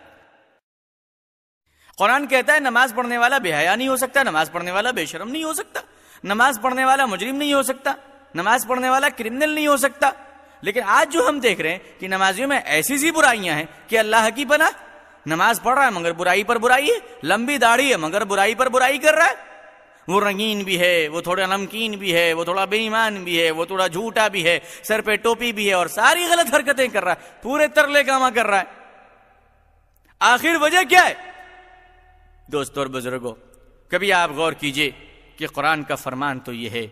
قرآن کہتا ہے، نماز پڑھنے والا بے حیا نہیں ہو سکتا، نماز پڑھنے والا بے شرم نہیں ہو سکتا۔ نماز پڑھنے والا مجرم نہیں ہو سکتا، نماز پڑھنے والا کرمنل نہیں ہو سکتا۔ لیکن آج جو ہم دیکھ رہے ہیں کہ نمازیوں میں ایسی سی برائیاں ہیں کہ اللہ کی بنا نماز پڑھ رہا ہے مگر برائی پر برائی ہے، لمبی داڑھی ہے مگر برائی پر برائی کر رہا ہے۔ وہ رنگین بھی ہے، وہ تھوڑا نمکین بھی ہے، وہ تھوڑا بے ایمان بھی ہے، وہ تھوڑا جھوٹا بھی ہے، سر پہ ٹوپی بھی ہے اور ساری غلط حرکتیں کر رہا ہے۔ پورے ترلے کاما کر رہا ہے۔ آخر وجہ کیا ہے؟ دوستوں اور بزرگوں کبھی آپ غور کیجیے کہ قرآن کا فرمان تو یہ ہے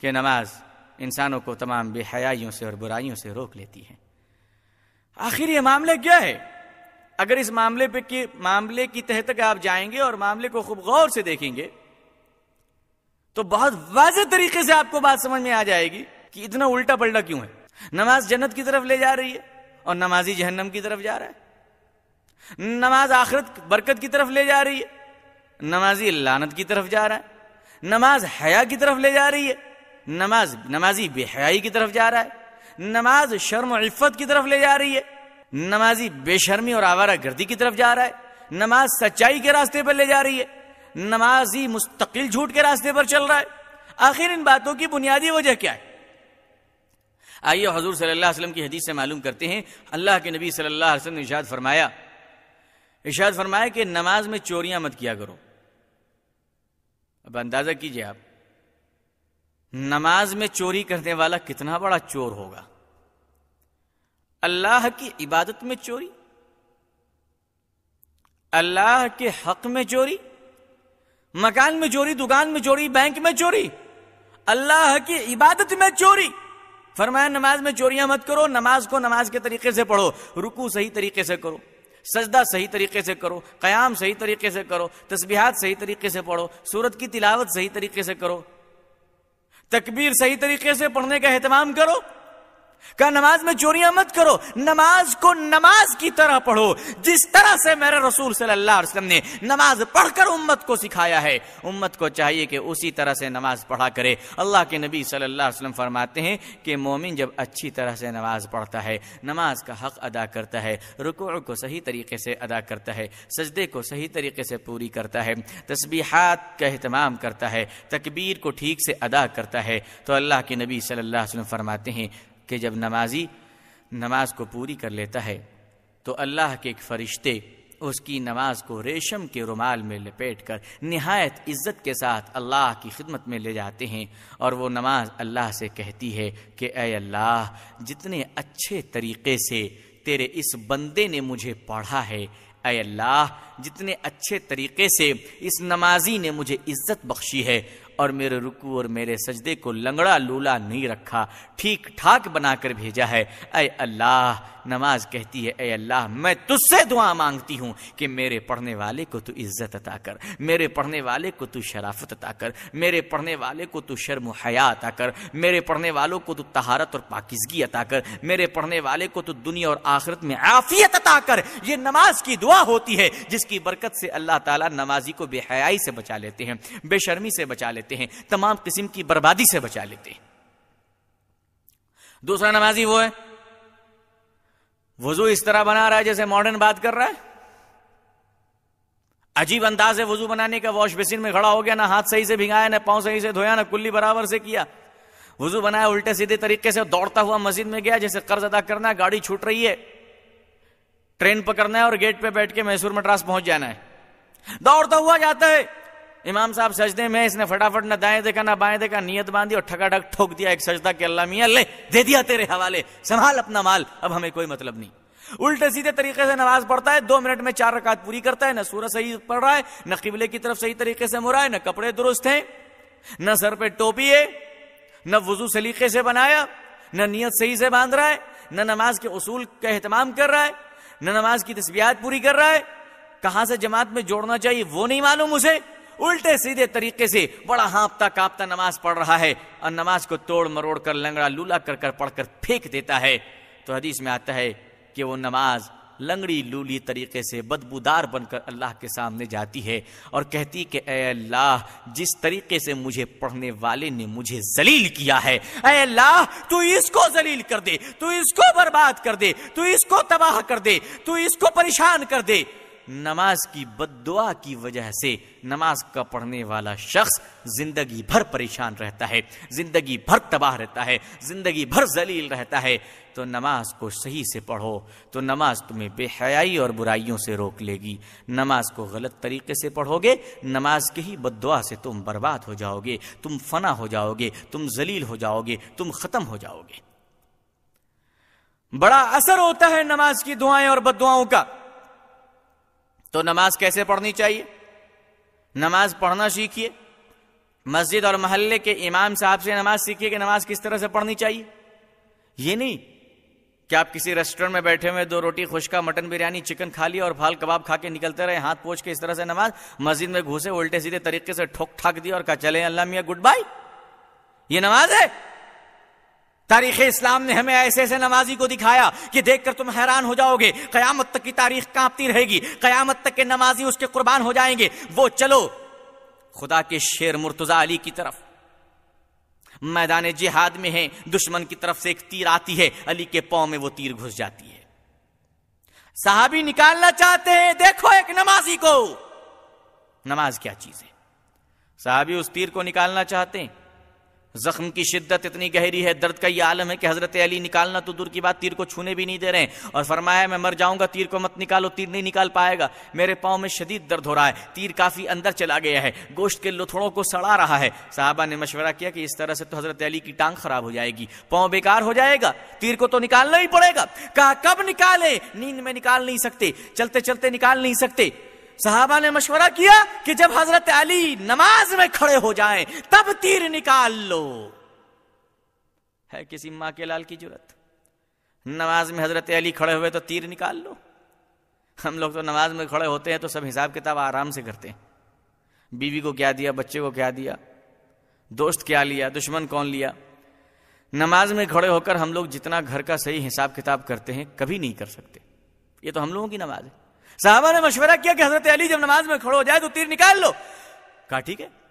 کہ نماز انسانوں کو تمام بے حیائیوں سے اور برائیوں سے روک لیتی ہے آخر یہ معاملہ کیا ہے؟ اگر اس معاملے پہ کہ معاملے کی تہ تک آپ جائیں گے اور معاملے کو خوب غور سے دیکھیں گے، تو بہت واضح طریقے سے آپ کو بات سمجھ میں آ جائے گی کہ اتنا الٹا پلٹا کیوں ہے؟ نماز جنت کی طرف لے جا رہی ہے اور نمازی جہنم کی طرف جا رہا ہے۔ نماز آخرت برکت کی طرف لے جا رہی ہے، نمازی لانت کی طرف جا رہا ہے، نماز حیا کی طرف لے جا رہی ہے۔ نماز نمازی بے حیائی کی طرف جا رہا ہے، نماز شرم و عفت کی طرف لے جا رہی ہے، نمازی بے شرمی اور آوارہ گردی کی طرف جا رہا ہے، نماز سچائی کے راستے پر لے جا رہی ہے، نمازی مستقل جھوٹ کے راستے پر چل رہا ہے۔ آخر ان باتوں کی بنیادی وجہ کیا ہے؟ آئیے حضور صلی اللہ علیہ وسلم کی حدیث سے معلوم کرتے ہیں، اللہ کے نبی صلی اللہ علیہ وسلم نے ارشاد فرمایا ارشاد فرمایا کہ نماز میں چوریاں مت کیا کرو۔ اب اندازہ کیجیے آپ نماز میں چوری کرنے والا کتنا بڑا چور ہوگا؟ اللہ کی عبادت میں چوری؟ اللہ کے حق میں چوری؟ مکان میں چوری، دکان میں چوری، بینک میں چوری؟ اللہ کی عبادت میں چوری؟ فرمایا، نماز میں چوریاں مت کرو، نماز کو نماز کے طریقے سے پڑھو رکو صحیح طریقے سے کرو، سجدہ صحیح طریقے سے کرو، قیام صحیح طریقے سے کرو، تسبیحات صحیح طریقے سے پڑھو، سورت کی تلاوت صحیح طریقے سے کرو تکبیر صحیح طریقے سے پڑھنے کا اہتمام کرو کہا نماز میں چوریاں مت کرو، نماز کو نماز کی طرح پڑھو، جس طرح سے میرے رسول صلی اللہ علیہ وسلم نے نماز پڑھ کر امت کو سکھایا ہے، امت کو چاہیے کہ اسی طرح سے نماز پڑھا کرے۔ اللہ کے نبی صلی اللہ علیہ وسلم فرماتے ہیں کہ مومن جب اچھی طرح سے نماز پڑھتا ہے، نماز کا حق ادا کرتا ہے، رکوع کو صحیح طریقے سے ادا کرتا ہے، سجدے کو صحیح طریقے سے پوری کرتا ہے، تسبیحات کا اہتمام کرتا ہے، تکبیر کو ٹھیک سے ادا کرتا ہے۔ تو اللہ کے نبی صلی اللہ علیہ وسلم فرماتے ہیں کہ جب نمازی نماز کو پوری کر لیتا ہے، تو اللہ کے ایک فرشتے اس کی نماز کو ریشم کے رومال میں لپیٹ کر نہایت عزت کے ساتھ اللہ کی خدمت میں لے جاتے ہیں اور وہ نماز اللہ سے کہتی ہے کہ اے اللہ، جتنے اچھے طریقے سے تیرے اس بندے نے مجھے پڑھا ہے، اے اللہ، جتنے اچھے طریقے سے اس نمازی نے مجھے عزت بخشی ہے اور میرے رکو اور میرے سجدے کو لنگڑا لولا نہیں رکھا، ٹھیک ٹھاک بنا کر بھیجا ہے۔ اے اللہ، نماز کہتی ہے، اے اللہ، میں تجھ سے دعا مانگتی ہوں کہ میرے پڑھنے والے کو تو عزت عطا کر، میرے پڑھنے والے کو تو شرافت عطا کر، میرے پڑھنے والے کو تو شرم و حیا عطا کر، میرے پڑھنے والوں کو تو تہارت اور پاکیزگی عطا کر، میرے پڑھنے والے کو تو دنیا اور آخرت میں عافیت عطا کر۔ یہ نماز کی دعا ہوتی ہے جس کی برکت سے اللہ تعالیٰ نمازی کو بے حیائی سے بچا لیتے ہیں، بے شرمی سے بچا لیتے ہیں۔ تمام قسم کی بربادی سے بچا لیتے ہیں۔ دوسرا نمازی وہ ہے، وضو اس طرح بنا رہا ہے جیسے ماڈرن بات کر رہا ہے۔ عجیب انداز ہے وضو بنانے کا، واش بیسن میں کھڑا ہو گیا، نہ ہاتھ صحیح سے بھگایا نہ پاؤں صحیح سے دھویا، نہ کلی برابر سے کیا۔ وضو بنایا، الٹے سیدھے طریقے سے دوڑتا ہوا مسجد میں گیا، جیسے قرض ادا کرنا ہے گاڑی چھوٹ رہی ہے۔ ٹرین پکڑنا ہے اور گیٹ پہ بیٹھ کے میسور مٹراس پہنچ جانا ہے۔ دوڑتا ہوا جاتا ہے۔ امام صاحب سجدے میں اس نے فٹافٹ نہ دائیں دیکھا، نہ بائیں دیکھا، نیت باندھی اور ٹھکا ٹھک ٹھوک دیا ایک سجدہ کہ اللہ میاں، لے، دے دیا تیرے حوالے، سنبھال اپنا مال، اب ہمیں کوئی مطلب نہیں۔ الٹے سیدھے طریقے سے نماز پڑھتا ہے، دو منٹ میں چار رکعت پوری کرتا ہے، نہ سورج صحیح پڑھ رہا ہے، نہ قبلے کی طرف صحیح طریقے سے مرا ہے نہ کپڑے درست ہیں، نہ سر پہ ٹوپی ہے، نہ وضو سلیقے سے بنایا، نہ نیت صحیح سے باندھ رہا ہے، نہ نماز کے اصول کا اہتمام کر رہا ہے، نہ نماز کی تصویرات پوری کر رہا ہے۔ کہاں سے جماعت میں جوڑنا چاہیے وہ نہیں معلوم اسے۔ الٹے سیدھے طریقے سے بڑا ہانپتا کاپتا نماز پڑھ رہا ہے۔ اور نماز کو توڑ مروڑ کر، لنگڑا لولا کر کر پڑھ کر پھینک دیتا ہے۔ تو حدیث میں آتا ہے کہ وہ نماز لنگڑی لولی طریقے سے بدبودار بن کر اللہ کے سامنے جاتی ہے اور کہتی کہ اے اللہ، جس طریقے سے مجھے پڑھنے والے نے مجھے ذلیل کیا ہے، اے اللہ، تو اس کو ذلیل کر دے، تو اس کو برباد کر دے، تو اس کو تباہ کر دے، تو اس کو پریشان کر دے۔ نماز کی بد دعا کی وجہ سے نماز کا پڑھنے والا شخص زندگی بھر پریشان رہتا ہے، زندگی بھر تباہ رہتا ہے، زندگی بھر ذلیل رہتا ہے۔ تو نماز کو صحیح سے پڑھو، تو نماز تمہیں بے حیائی اور برائیوں سے روک لے گی۔ نماز کو غلط طریقے سے پڑھو گے، نماز کے ہی بد دعا سے تم برباد ہو جاؤ گے، تم فنا ہو جاؤ گے، تم ذلیل ہو جاؤ گے، تم ختم ہو جاؤ گے۔ بڑا اثر ہوتا ہے نماز کی دعائیں اور بد دعاؤں کا۔ تو نماز کیسے پڑھنی چاہیے؟ نماز پڑھنا سیکھیے۔ مسجد اور محلے کے امام صاحب سے نماز سیکھیے کہ نماز کس طرح سے پڑھنی چاہیے۔ یہ نہیں کہ آپ کسی ریسٹورینٹ میں بیٹھے ہوئے دو روٹی خشکا مٹن بریانی چکن کھا لیا اور پھال کباب کھا کے نکلتے رہے، ہاتھ پوچھ کے اس طرح سے نماز، مسجد میں گھسے الٹے سیدھے طریقے سے ٹھوک ٹھاک دیا اور کہا چلے اللہ میاں، گڈ بائی یہ نماز ہے۔ تاریخ اسلام نے ہمیں ایسے ایسے نمازی کو دکھایا کہ دیکھ کر تم حیران ہو جاؤ گے، قیامت تک کی تاریخ کانپتی رہے گی، قیامت تک کے نمازی اس کے قربان ہو جائیں گے۔ وہ چلو، خدا کے شیر مرتضی علی کی طرف۔ میدان جہاد میں ہیں، دشمن کی طرف سے ایک تیر آتی ہے، علی کے پاؤں میں وہ تیر گھس جاتی ہے۔ صحابی نکالنا چاہتے ہیں، دیکھو ایک نمازی کو۔ نماز کیا چیز ہے؟ صحابی اس تیر کو نکالنا چاہتے ہیں۔ زخم کی شدت اتنی گہری ہے، درد کا یہ عالم ہے کہ حضرت علی نکالنا تو دور کی بات، تیر کو چھونے بھی نہیں دے رہے ہیں۔ اور فرمایا، میں مر جاؤں گا، تیر کو مت نکالو، تیر نہیں نکال پائے گا۔ میرے پاؤں میں شدید درد ہو رہا ہے۔ تیر کافی اندر چلا گیا ہے۔ گوشت کے لتھڑوں کو سڑا رہا ہے۔ صحابہ نے مشورہ کیا کہ اس طرح سے تو حضرت علی کی ٹانگ خراب ہو جائے گی۔ پاؤں بیکار ہو جائے گا۔ تیر کو تو نکالنا ہی پڑے گا۔ کہا، کب نکالے؟ نیند میں نکال نہیں سکتے۔ چلتے چلتے نکال نہیں سکتے۔ صحابہ نے مشورہ کیا کہ جب حضرت علی نماز میں کھڑے ہو جائیں، تب تیر نکال لو۔ ہے کسی ماں کے لال کی ضرورت نماز میں حضرت علی کھڑے ہوئے تو تیر نکال لو۔ ہم لوگ تو نماز میں کھڑے ہوتے ہیں تو سب حساب کتاب آرام سے کرتے ہیں۔ بیوی کو کیا دیا، بچے کو کیا دیا؟ دوست کیا لیا، دشمن کون لیا؟ نماز میں کھڑے ہو کر ہم لوگ جتنا گھر کا صحیح حساب کتاب کرتے ہیں، کبھی نہیں کر سکتے۔ یہ تو ہم لوگوں کی نماز ہے۔ صحابہ نے مشورہ کیا کہ حضرت علی جب نماز میں کھڑو ہو جائے تو تیر نکال لو۔ کہا، ٹھیک ہے۔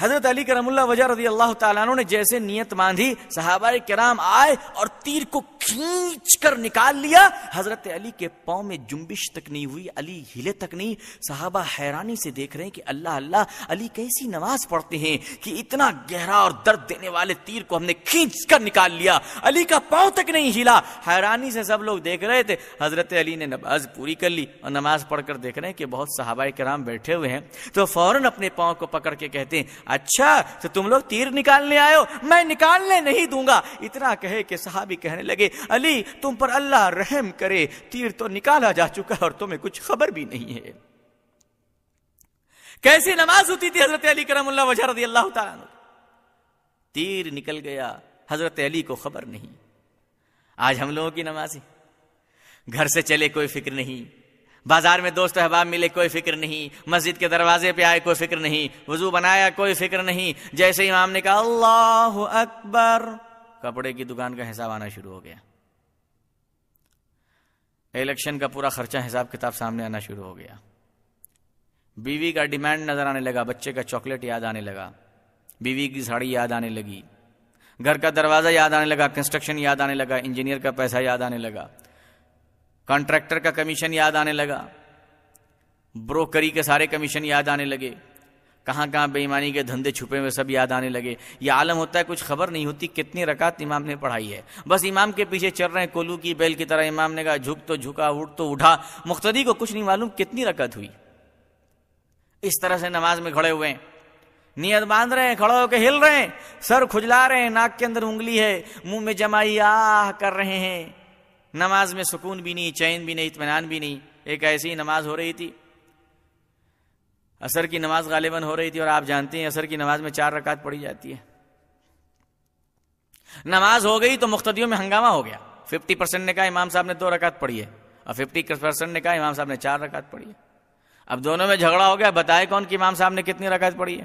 حضرت علی کرم اللہ وجہ رضی اللہ تعالیٰ عنہ نے جیسے نیت باندھی، صحابہ کرام آئے اور تیر کو کھینچ کر نکال لیا۔ حضرت علی کے پاؤں میں جنبش تک نہیں ہوئی، علی ہلے تک نہیں۔ صحابہ حیرانی سے دیکھ رہے ہیں کہ اللہ اللہ، علی کیسی نماز پڑھتے ہیں کہ اتنا گہرا اور درد دینے والے تیر کو ہم نے کھینچ کر نکال لیا۔ علی کا پاؤں تک نہیں ہلا۔ حیرانی سے سب لوگ دیکھ رہے تھے۔ حضرت علی نے نماز پوری کر لی اور نماز پڑھ کر دیکھ رہے ہیں کہ بہت صحابہ کرام بیٹھے ہوئے ہیں۔ تو فوراً اپنے پاؤں کو پکڑ کے کہتے ہیں اچھا تو تم لوگ تیر نکالنے آئے ہو۔ میں نکالنے نہیں دوں گا۔ اتنا کہے کہ صحابی کہنے لگے، علی، تم پر اللہ رحم کرے۔ تیر تو نکالا جا چکا اور تمہیں کچھ خبر بھی نہیں ہے۔ کیسی نماز ہوتی تھی حضرت علی کرم اللہ وجہ رضی اللہ تعالیٰ تیر نکل گیا۔ حضرت علی کو خبر نہیں۔ آج ہم لوگوں کی نماز گھر سے چلے کوئی فکر نہیں۔ بازار میں دوست احباب ملے، کوئی فکر نہیں۔ مسجد کے دروازے پہ آئے، کوئی فکر نہیں۔ وضو بنایا، کوئی فکر نہیں۔ جیسے امام نے کہا، اللہ اکبر! کپڑے کی دکان کا حساب آنا شروع ہو گیا۔ الیکشن کا پورا خرچہ حساب کتاب سامنے آنا شروع ہو گیا۔ بیوی کا ڈیمانڈ نظر آنے لگا، بچے کا چاکلیٹ یاد آنے لگا۔ بیوی کی ساڑی یاد آنے لگی۔ گھر کا دروازہ یاد آنے لگا، کنسٹرکشن یاد آنے لگا، انجینئر کا پیسہ یاد آنے لگا۔ کانٹریکٹر کا کمیشن یاد آنے لگا۔ بروکری کے سارے کمیشن یاد آنے لگے۔ کہاں کہاں بے ایمانی کے دھندے چھپے ہوئے سب یاد آنے لگے۔ یہ عالم ہوتا ہے، کچھ خبر نہیں ہوتی کتنی رکعت امام نے پڑھائی ہے۔ بس امام کے پیچھے چل رہے ہیں، کولو کی بیل کی طرح۔ امام نے کہا، جھک تو جھکا، اٹھ تو اٹھا۔ مختدی کو کچھ نہیں معلوم کتنی رکعت ہوئی۔ اس طرح سے نماز میں کھڑے ہوئے ہیں۔ نیت باندھ رہے ہیں، کھڑے ہو کے ہل رہے ہیں۔ سر کھجلا رہے ہیں، ناک کے اندر انگلی ہے۔ منہ میں جمائی آہ کر رہے ہیں۔ نماز میں سکون بھی نہیں، چین بھی نہیں، اطمینان بھی نہیں۔ ایک ایسی نماز ہو رہی تھی۔ اثر کی نماز غالباً ہو رہی تھی اور آپ جانتے ہیں اثر کی نماز میں چار رکعت پڑھی جاتی ہے۔ نماز ہو گئی تو مختدیوں میں ہنگامہ ہو گیا۔ ففٹی پرسینٹ نے کہا امام صاحب نے دو رکعت پڑھی ہے۔ اور ففٹی پرسینٹ نے کہا امام صاحب نے چار رکعت پڑھی ہے۔ اب دونوں میں جھگڑا ہو گیا، بتائے کون کہ امام صاحب نے کتنی رکعت پڑھی ہے؟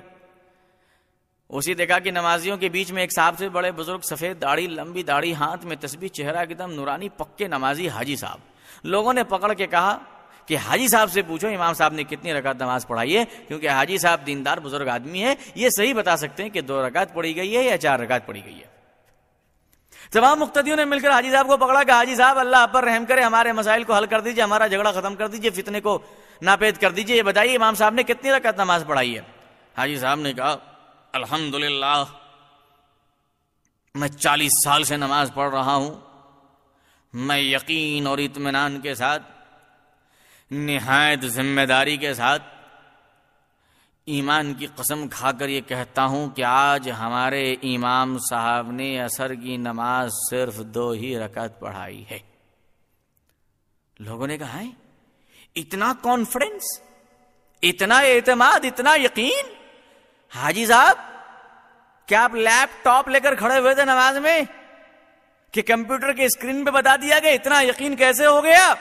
اسی دیکھا کہ نمازیوں کے بیچ میں ایک صاحب سے بڑے بزرگ، سفید داڑھی، لمبی داڑھی، ہاتھ میں تسبیح، چہرہ ایک دم نورانی، پکے نمازی حاجی صاحب۔ لوگوں نے پکڑ کے کہا کہ حاجی صاحب سے پوچھو، امام صاحب نے کتنی رکعت نماز پڑھائی ہے؟ کیونکہ حاجی صاحب دیندار بزرگ آدمی ہے یہ صحیح بتا سکتے ہیں کہ دو رکعت پڑھی گئی ہے یا چار رکعت پڑھی گئی ہے۔ تمام مختدیوں نے مل کر حاجی صاحب کو پکڑا کہ حاجی صاحب، اللہ پر رحم کرے، ہمارے مسائل کو حل کر دیجیے ہمارا جھگڑا ختم کر دیجیے فتنے کو ناپید کر دیجیے یہ بتائیے امام صاحب نے کتنی رکعت نماز پڑھائی ہے؟ حاجی صاحب نے کہا الحمد میں چالیس سال سے نماز پڑھ رہا ہوں۔ میں یقین اور اطمینان کے ساتھ، نہایت ذمہ داری کے ساتھ ایمان کی قسم کھا کر یہ کہتا ہوں کہ آج ہمارے امام صاحب نے اثر کی نماز صرف دو ہی رکعت پڑھائی ہے۔ لوگوں نے کہا ہے، اتنا کانفیڈنس اتنا اعتماد، اتنا یقین حاجی صاحب، کیا آپ لیپ ٹاپ لے کر کھڑے ہوئے تھے نماز میں؟ کہ کمپیوٹر کے اسکرین پہ بتا دیا گیا، اتنا یقین کیسے ہو گیا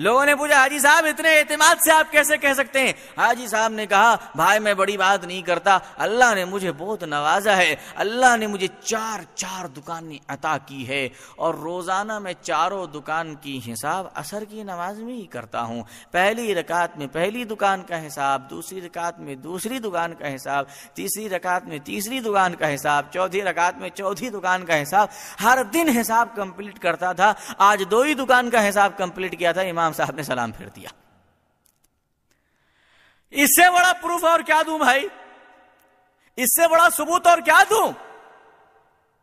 لوگوں نے پوچھا، حاجی صاحب، اتنے اعتماد سے آپ کیسے کہہ سکتے ہیں؟ حاجی صاحب نے کہا، بھائی، میں بڑی بات نہیں کرتا۔ اللہ نے مجھے بہت نوازا ہے۔ اللہ نے مجھے چار چار دکانیں عطا کی ہے۔ اور روزانہ میں چاروں دکان کی حساب اثر کی نماز میں ہی کرتا ہوں۔ پہلی رکعت میں پہلی دکان کا حساب، دوسری رکعت میں دوسری دکان کا حساب، تیسری رکعت میں تیسری دکان کا حساب، چوتھی رکعت میں چوتھی دکان کا حساب۔ ہر دن حساب کمپلیٹ کرتا تھا۔ آج دو ہی دکان کا حساب کمپلیٹ کیا تھا، امام صاحب نے سلام پھیر دیا۔ اس سے بڑا پروف اور کیا دوں بھائی؟ اس سے بڑا ثبوت اور کیا دوں؟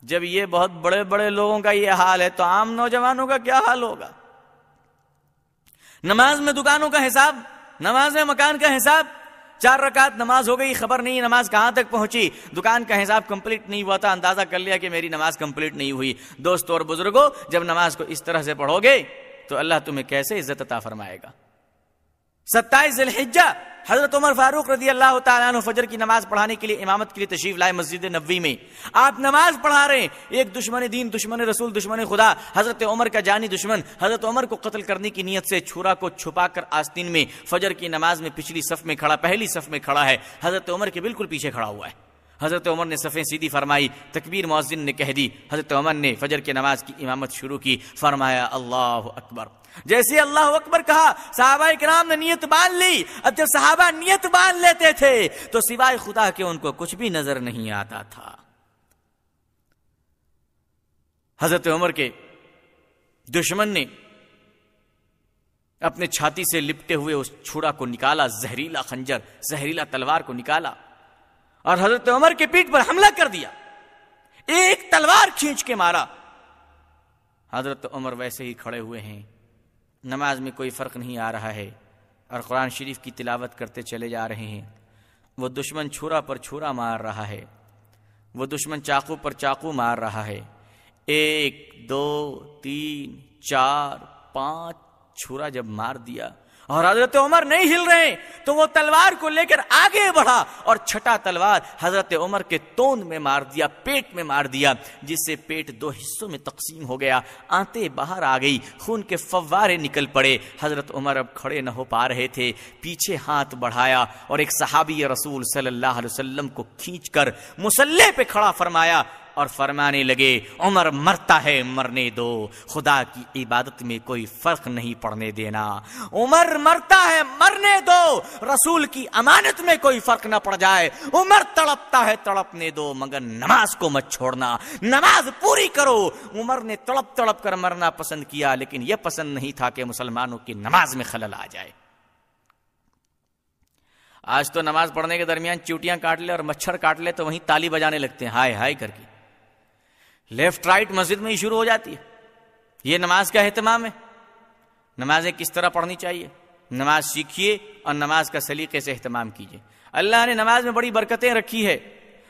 جب یہ بہت بڑے بڑے لوگوں کا یہ حال ہے تو عام نوجوانوں کا کیا حال ہوگا؟ نماز میں دکانوں کا حساب، نماز میں مکان کا حساب، چار رکعت نماز ہو گئی، خبر نہیں نماز کہاں تک پہنچی۔ دکان کا حساب کمپلیٹ نہیں ہوا تھا، اندازہ کر لیا کہ میری نماز کمپلیٹ نہیں ہوئی۔ دوستوں اور بزرگوں جب نماز کو اس طرح سے پڑھو گے تو اللہ تمہیں کیسے عزت عطا فرمائے گا؟ ستائیس الحجہ حضرت عمر فاروق رضی اللہ تعالیٰ عنہ فجر کی نماز پڑھانے کے لیے امامت کے لیے تشریف لائے مسجد نبوی میں۔ آپ نماز پڑھا رہے ہیں، ایک دشمن دین، دشمن رسول، دشمن خدا، حضرت عمر کا جانی دشمن، حضرت عمر کو قتل کرنے کی نیت سے چھرا کو چھپا کر آستین میں فجر کی نماز میں پچھلی صف میں کھڑا، پہلی صف میں کھڑا ہے۔ حضرت عمر کے بالکل پیچھے کھڑا ہوا ہے۔ حضرت عمر نے صفیں سیدھی فرمائی، تکبیر مؤذن نے کہہ دی۔ حضرت عمر نے فجر کی نماز کی امامت شروع کی، فرمایا، اللہ اکبر۔ جیسے اللہ اکبر کہا، صحابہ کرام نے نیت باندھ لی۔ اب جب صحابہ نیت باندھ لیتے تھے، تو سوائے خدا کے ان کو کچھ بھی نظر نہیں آتا تھا۔ حضرت عمر کے دشمن نے اپنے چھاتی سے لپٹے ہوئے اس چھڑا کو نکالا، زہریلا خنجر، زہریلا تلوار کو نکالا۔ اور حضرت عمر کے پیٹ پر حملہ کر دیا۔ ایک تلوار کھینچ کے مارا۔ حضرت عمر ویسے ہی کھڑے ہوئے ہیں۔ نماز میں کوئی فرق نہیں آ رہا ہے اور قرآن شریف کی تلاوت کرتے چلے جا رہے ہیں۔ وہ دشمن چھرا پر چھرا مار رہا ہے۔ وہ دشمن چاقو پر چاقو مار رہا ہے۔ ایک، دو، تین، چار، پانچ چھرا جب مار دیا اور حضرت عمر نہیں ہل رہے تو وہ تلوار کو لے کر آگے بڑھا اور چھٹا تلوار حضرت عمر کے توند میں مار دیا، پیٹ میں مار دیا، جس سے پیٹ دو حصوں میں تقسیم ہو گیا آتے باہر آ گئی، خون کے فوارے نکل پڑے۔ حضرت عمر اب کھڑے نہ ہو پا رہے تھے، پیچھے ہاتھ بڑھایا اور ایک صحابی رسول صلی اللہ علیہ وسلم کو کھینچ کر مسلح پہ کھڑا فرمایا اور فرمانے لگے، عمر مرتا ہے، مرنے دو۔ خدا کی عبادت میں کوئی فرق نہیں پڑنے دینا۔ عمر مرتا ہے، مرنے دو۔ رسول کی امانت میں کوئی فرق نہ پڑ جائے۔ عمر تڑپتا ہے، تڑپنے دو، مگر نماز کو مت چھوڑنا۔ نماز پوری کرو۔ عمر نے تڑپ تڑپ کر مرنا پسند کیا، لیکن یہ پسند نہیں تھا کہ مسلمانوں کی نماز میں خلل آ جائے۔ آج تو نماز پڑھنے کے درمیان چوٹیاں کاٹ لے اور مچھر کاٹ لے تو وہیں تالی بجانے لگتے ہیں۔ ہائے ہائے کر کے۔ لیفٹ رائٹ مسجد میں ہی شروع ہو جاتی ہے۔ یہ نماز کا اہتمام ہے۔ نمازیں کس طرح پڑھنی چاہیے؟ نماز سیکھیے اور نماز کا سلیقے سے اہتمام کیجیے۔ اللہ نے نماز میں بڑی برکتیں رکھی ہے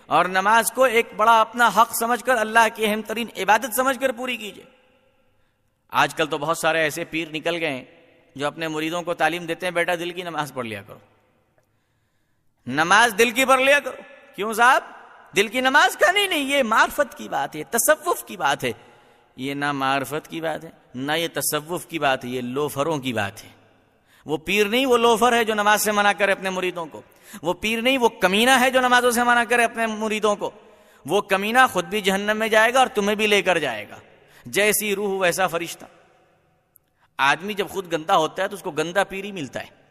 اور نماز کو ایک بڑا اپنا حق سمجھ کر اللہ کی اہم ترین عبادت سمجھ کر پوری کیجیے۔ آج کل تو بہت سارے ایسے پیر نکل گئے ہیں جو اپنے مریدوں کو تعلیم دیتے ہیں، بیٹا دل کی نماز پڑھ لیا کرو۔ نماز دل کی پڑھ لیا کرو۔ کیوں صاحب؟ دل کی نماز کا نہیں نہیں، یہ معرفت کی بات ہے، تصوف کی بات ہے۔ یہ نہ معرفت کی بات ہے، نہ یہ تصوف کی بات ہے، یہ لوفروں کی بات ہے۔ وہ پیر نہیں، وہ لوفر ہے جو نماز سے منع کرے اپنے مریدوں کو۔ وہ پیر نہیں، وہ کمینہ ہے جو نمازوں سے منع کرے اپنے مریدوں کو۔ وہ کمینہ خود بھی جہنم میں جائے گا اور تمہیں بھی لے کر جائے گا۔ جیسی روح، ویسا فرشتہ۔ آدمی جب خود گندا ہوتا ہے تو اس کو گندا پیر ہی ملتا ہے۔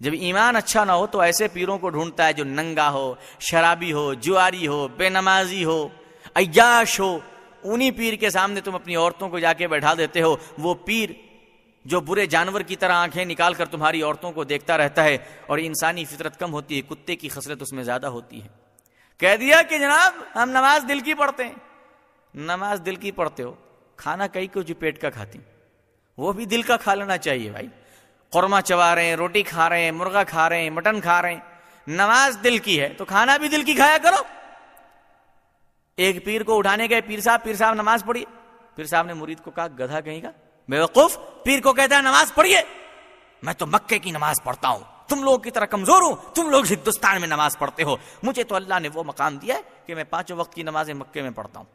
جب ایمان اچھا نہ ہو تو ایسے پیروں کو ڈھونڈتا ہے جو ننگا ہو، شرابی ہو، جواری ہو، بے نمازی ہو، عیاش ہو۔ انہی پیر کے سامنے تم اپنی عورتوں کو جا کے بیٹھا دیتے ہو۔ وہ پیر جو برے جانور کی طرح آنکھیں نکال کر تمہاری عورتوں کو دیکھتا رہتا ہے اور انسانی فطرت کم ہوتی ہے، کتے کی خسرت اس میں زیادہ ہوتی ہے۔ کہہ دیا کہ جناب، ہم نماز دل کی پڑھتے ہیں۔ نماز دل کی پڑھتے ہو، کھانا کئی کو جو پیٹ کا کھاتی وہ بھی دل کا کھا لینا چاہیے بھائی۔ قورمہ چبا رہے ہیں، روٹی کھا رہے ہیں، مرغا کھا رہے ہیں، مٹن کھا رہے ہیں۔ نماز دل کی ہے، تو کھانا بھی دل کی کھایا کرو۔ ایک پیر کو اٹھانے گئے، پیر صاحب پیر صاحب نماز پڑھیے۔ پیر صاحب نے مرید کو کہا، گدھا کہیں گا؟ بے وقوف پیر کو کہتا ہے، نماز پڑھیے۔ میں تو مکے کی نماز پڑھتا ہوں۔ تم لوگ کی طرح کمزور ہوں۔ تم لوگ ہندوستان میں نماز پڑھتے ہو۔ مجھے تو اللہ نے وہ مقام دیا ہے کہ میں پانچوں وقت کی نماز مکے میں پڑھتا ہوں۔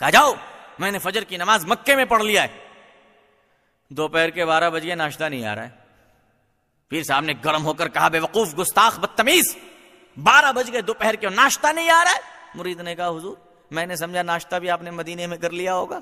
کہا، جاؤ، میں نے فجر کی نماز مکے میں پڑھ لیا ہے۔ دوپہر کے بارہ بج گئے، ناشتہ نہیں آ رہا ہے۔ پھر صاحب نے گرم ہو کر کہا بے وقوف گستاخ، بدتمیز۔ بارہ بج گئے، دوپہر کے ناشتہ نہیں آ رہا ہے۔ مرید نے کہا، حضور، میں نے سمجھا ناشتہ بھی آپ نے مدینے میں کر لیا ہوگا۔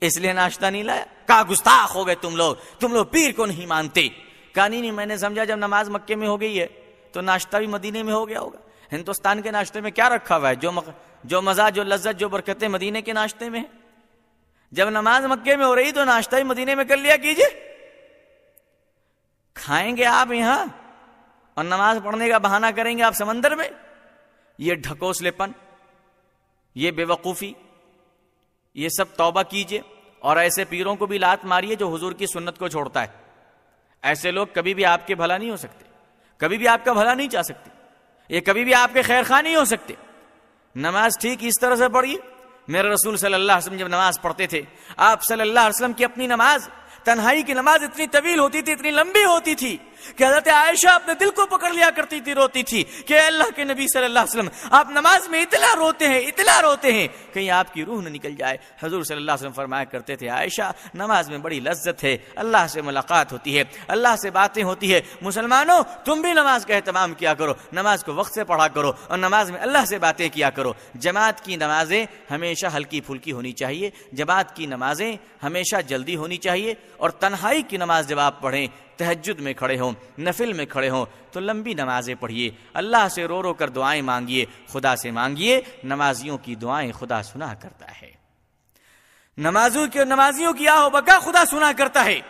اس لیے ناشتہ نہیں لایا۔ کہا، گستاخ ہو گئے تم لوگ تم لوگ پیر کو نہیں مانتے۔ کہا، نہیں نہیں، میں نے سمجھا جب نماز مکے میں ہو گئی ہے، تو ناشتہ بھی مدینے میں ہو گیا ہوگا۔ ہندوستان کے ناشتے میں کیا رکھا ہوا ہے؟ جو مق... جو مزہ، جو لذت، جو برکتیں مدینے کے ناشتے میں ہیں۔ جب نماز مکے میں ہو رہی تو ناشتہ ہی مدینے میں کر لیا کیجیے۔ کھائیں گے آپ یہاں اور نماز پڑھنے کا بہانہ کریں گے آپ سمندر میں۔ یہ ڈھکوسلے پن یہ بے وقوفی یہ سب توبہ کیجیے اور ایسے پیروں کو بھی لات ماریے جو حضور کی سنت کو چھوڑتا ہے۔ ایسے لوگ کبھی بھی آپ کے بھلا نہیں ہو سکتے۔ کبھی بھی آپ کا بھلا نہیں چاہ سکتے۔ یہ کبھی بھی آپ کے خیر خواہ نہیں ہو سکتے۔ نماز ٹھیک اس طرح سے پڑھیے۔ میرے رسول صلی اللہ علیہ وسلم جب نماز پڑھتے تھے، آپ صلی اللہ علیہ وسلم کی اپنی نماز، تنہائی کی نماز اتنی طویل ہوتی تھی، اتنی لمبی ہوتی تھی کہ حضرت عائشہ اپنے دل کو پکڑ لیا کرتی تھی، روتی تھی کہ اللہ کے نبی صلی اللہ علیہ وسلم، آپ نماز میں اتنا روتے ہیں، اتنا روتے ہیں۔ کہیں آپ کی روح نہ نکل جائے۔ حضور صلی اللہ علیہ وسلم فرمایا کرتے تھے، عائشہ، نماز میں بڑی لذت ہے، اللہ سے ملاقات ہوتی ہے، اللہ سے باتیں ہوتی ہے۔ مسلمانوں، تم بھی نماز کا اہتمام کیا کرو، نماز کو وقت سے پڑھا کرو اور نماز میں اللہ سے باتیں کیا کرو۔ جماعت کی نمازیں ہمیشہ ہلکی پھلکی ہونی چاہیے، جماعت کی نمازیں ہمیشہ جلدی ہونی چاہیے اور تنہائی کی نماز جب آپ پڑھیں تہجد میں کھڑے ہوں، نفل میں کھڑے ہوں، تو لمبی نمازیں پڑھیے۔ اللہ سے رو رو کر دعائیں مانگیے، خدا سے مانگیے۔ نمازیوں کی دعائیں خدا سنا کرتا ہے۔ نمازوں کی نمازیوں کی آہو بکا خدا سنا کرتا ہے۔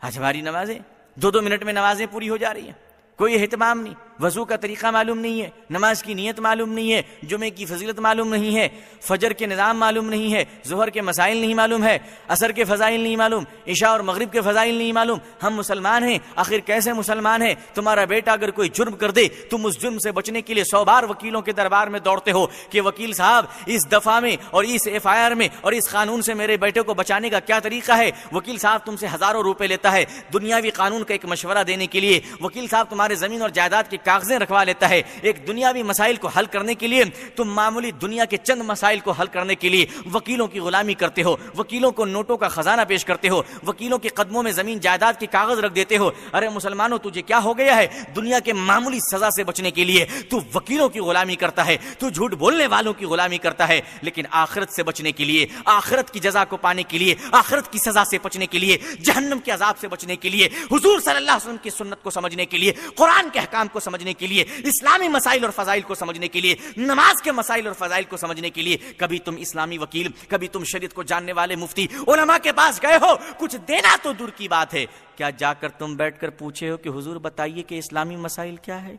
آج ہماری نمازیں، دو دو منٹ میں نمازیں پوری ہو جا رہی ہیں۔ کوئی اہتمام نہیں۔ وضو کا طریقہ معلوم نہیں ہے، نماز کی نیت معلوم نہیں ہے، جمعے کی فضیلت معلوم نہیں ہے، فجر کے نظام معلوم نہیں ہے، ظہر کے مسائل نہیں معلوم ہے اثر کے فضائل نہیں معلوم، عشاء اور مغرب کے فضائل نہیں معلوم۔ ہم مسلمان ہیں، آخر کیسے مسلمان ہیں؟ تمہارا بیٹا اگر کوئی جرم کر دے، تم اس جرم سے بچنے کے لیے سو بار وکیلوں کے دربار میں دوڑتے ہو کہ وکیل صاحب، اس دفعہ میں اور اس ایف آئی آر میں اور اس قانون سے میرے بیٹے کو بچانے کا کیا طریقہ ہے؟ وکیل صاحب تم سے ہزاروں روپے لیتا ہے۔ دنیاوی قانون کا ایک مشورہ دینے کے لیے وکیل صاحب تمہارے زمین اور جائیداد کے کاغذیں رکھوا لیتا ہے۔ ایک دنیاوی مسائل کو حل کرنے کے لیے تم معمولی دنیا کے چند مسائل کو حل کرنے کے لیے وکیلوں کی غلامی کرتے ہو، وکیلوں کو نوٹوں کا خزانہ پیش کرتے ہو، وکیلوں کے قدموں میں زمین جائیداد کے کاغذ رکھ دیتے ہو۔ ارے مسلمانوں، تجھے کیا ہو گیا ہے؟ دنیا کے معمولی سزا سے بچنے کے لیے تو وکیلوں کی غلامی کرتا ہے، تو جھوٹ بولنے والوں کی غلامی کرتا ہے۔ لیکن آخرت سے بچنے کے لیے، آخرت کی جزا کو پانے کے لیے، آخرت کی سزا سے بچنے کے لیے، جہنم کے عذاب سے بچنے کے لیے، حضور صلی اللہ علیہ وسلم کی سنت کو سمجھنے کے لیے، قرآن کے احکام کو سمجھنے کے لیے، اسلامی مسائل اور فضائل کو سمجھنے کے لیے، نماز کے مسائل اور فضائل کو سمجھنے کے لیے کبھی تم اسلامی وکیل، کبھی تم شریعت کو جاننے والے مفتی، علماء کے پاس گئے ہو، کچھ دینا تو دور کی بات ہے۔ کیا جا کر تم بیٹھ کر پوچھے ہو کہ حضور بتائیے کہ اسلامی مسائل کیا ہے؟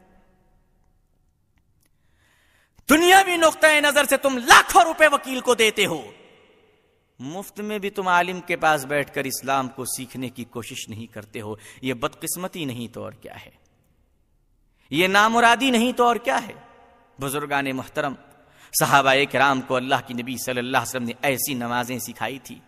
دنیاوی نقطۂ نظر سے تم لاکھوں روپے وکیل کو دیتے ہو۔ مفت میں بھی تم عالم کے پاس بیٹھ کر اسلام کو سیکھنے کی کوشش نہیں کرتے ہو۔ یہ بدقسمتی نہیں تو اور کیا ہے؟ یہ نامرادی نہیں تو اور کیا ہے؟ بزرگان محترم، صحابہ کرام کو اللہ کی نبی صلی اللہ علیہ وسلم نے ایسی نمازیں سکھائی تھی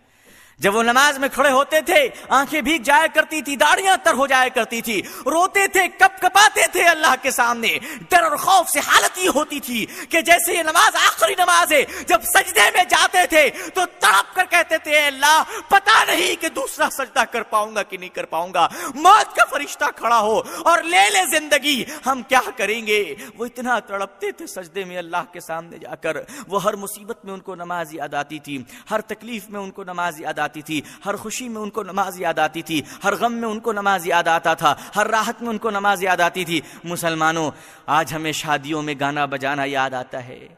جب وہ نماز میں کھڑے ہوتے تھے، آنکھیں بھیگ جایا کرتی تھی، داڑیاں تر ہو جایا کرتی تھی، روتے تھے، کپ کپاتے تھے اللہ کے سامنے۔ ڈر اور خوف سے حالت یہ ہوتی تھی کہ جیسے یہ نماز آخری نماز ہے، جب سجدے میں جاتے تھے تو تڑپ کر کہتے تھے اللہ پتا نہیں کہ دوسرا سجدہ کر پاؤں گا کہ نہیں کر پاؤں گا۔ موت کا فرشتہ کھڑا ہو اور لے لے زندگی۔ ہم کیا کریں گے؟ وہ اتنا تڑپتے تھے سجدے میں اللہ کے سامنے جا کر۔ وہ ہر مصیبت میں ان کو نماز یاد آتی تھی، ہر تکلیف میں ان کو نماز یاد آتی آتی تھی۔ ہر خوشی میں ان کو نماز یاد آتی تھی۔ ہر غم میں ان کو نماز یاد آتا تھا۔ ہر راحت میں ان کو نماز یاد آتی تھی۔ مسلمانوں، آج ہمیں شادیوں میں گانا بجانا یاد آتا ہے۔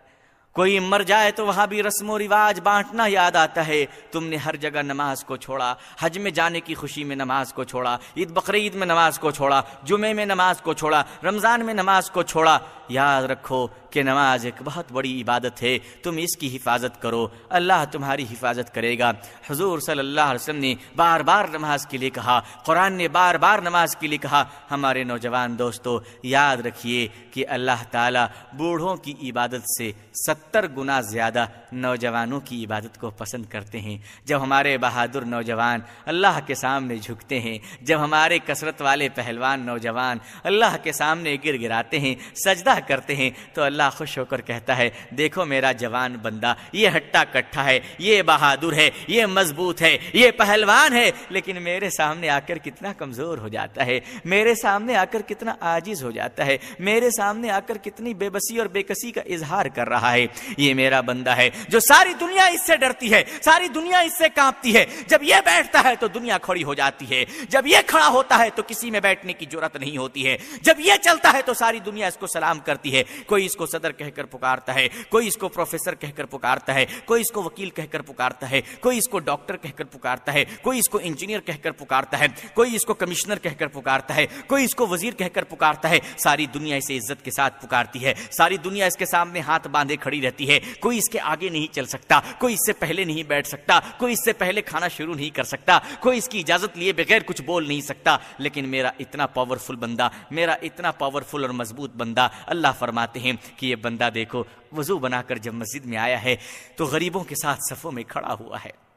کوئی مر جائے تو وہاں بھی رسم و رواج بانٹنا یاد آتا ہے۔ تم نے ہر جگہ نماز کو چھوڑا۔ حج میں جانے کی خوشی میں نماز کو چھوڑا۔ عید بقرعید میں نماز کو چھوڑا۔ جمعے میں نماز کو چھوڑا۔ رمضان میں نماز کو چھوڑا۔ یاد رکھو کہ نماز ایک بہت بڑی عبادت ہے، تم اس کی حفاظت کرو، اللہ تمہاری حفاظت کرے گا۔ حضور صلی اللہ علیہ وسلم نے بار بار نماز کے لیے کہا، قرآن نے بار بار نماز کے لیے کہا۔ ہمارے نوجوان دوستو، یاد رکھیے کہ اللہ تعالیٰ بوڑھوں کی عبادت سے ستر گنا زیادہ نوجوانوں کی عبادت کو پسند کرتے ہیں۔ جب ہمارے بہادر نوجوان اللہ کے سامنے جھکتے ہیں، جب ہمارے کثرت والے پہلوان نوجوان اللہ کے سامنے گر گراتے ہیں، سجدہ کرتے ہیں، تو اللہ خوش ہو کر کہتا ہے، دیکھو میرا جوان بندہ، یہ ہٹا کٹھا ہے، یہ بہادر ہے، یہ مضبوط ہے، یہ پہلوان ہے۔ لیکن میرے سامنے آ کر کتنا کمزور ہو جاتا ہے، میرے سامنے آ کر کتنا آجز ہو جاتا ہے، میرے سامنے آ کر کتنی بے بسی اور بے کسی کا اظہار کر رہا ہے۔ یہ میرا بندہ ہے جو ساری دنیا اس سے ڈرتی ہے، ساری دنیا اس سے کانپتی ہے۔ جب یہ بیٹھتا ہے تو دنیا کھڑی ہو جاتی ہے۔ جب یہ کھڑا ہوتا ہے تو کسی میں بیٹھنے کی ضرورت نہیں ہوتی ہے۔ جب یہ چلتا ہے تو ساری دنیا اس کو سلام کرتی ہے۔ کوئی اس کو صدر کہہ کر پکارتا ہے کوئی اس کو پروفیسر کہہ کر پکارتا ہے کوئی اس کو وکیل کہہ کر پکارتا ہے کوئی اس کو ڈاکٹر کہہ کر پکارتا ہے کوئی اس کو انجینئر کہہ کر پکارتا ہے کوئی اس کو کمشنر کہہ کر پکارتا ہے کوئی اس کو وزیر کہہ کر پکارتا ہے ساری دنیا اسے عزت کے ساتھ پکارتی ہے ساری دنیا اس کے سامنے ہاتھ باندھے کھڑی رہتی ہے کوئی اس کے آگے نہیں چل سکتا کوئی اس سے پہلے نہیں بیٹھ سکتا کوئی اس سے پہلے کھانا شروع نہیں کر سکتا کوئی اس کی اجازت لیے بغیر کچھ بول نہیں سکتا لیکن میرا اتنا پاورفل بندہ میرا اتنا پاورفل اور مضبوط بندہ اللہ فرماتے ہیں کہ یہ بندہ دیکھو، وضو بنا کر جب مسجد میں آیا ہے تو غریبوں کے ساتھ صفوں میں کھڑا ہوا ہے۔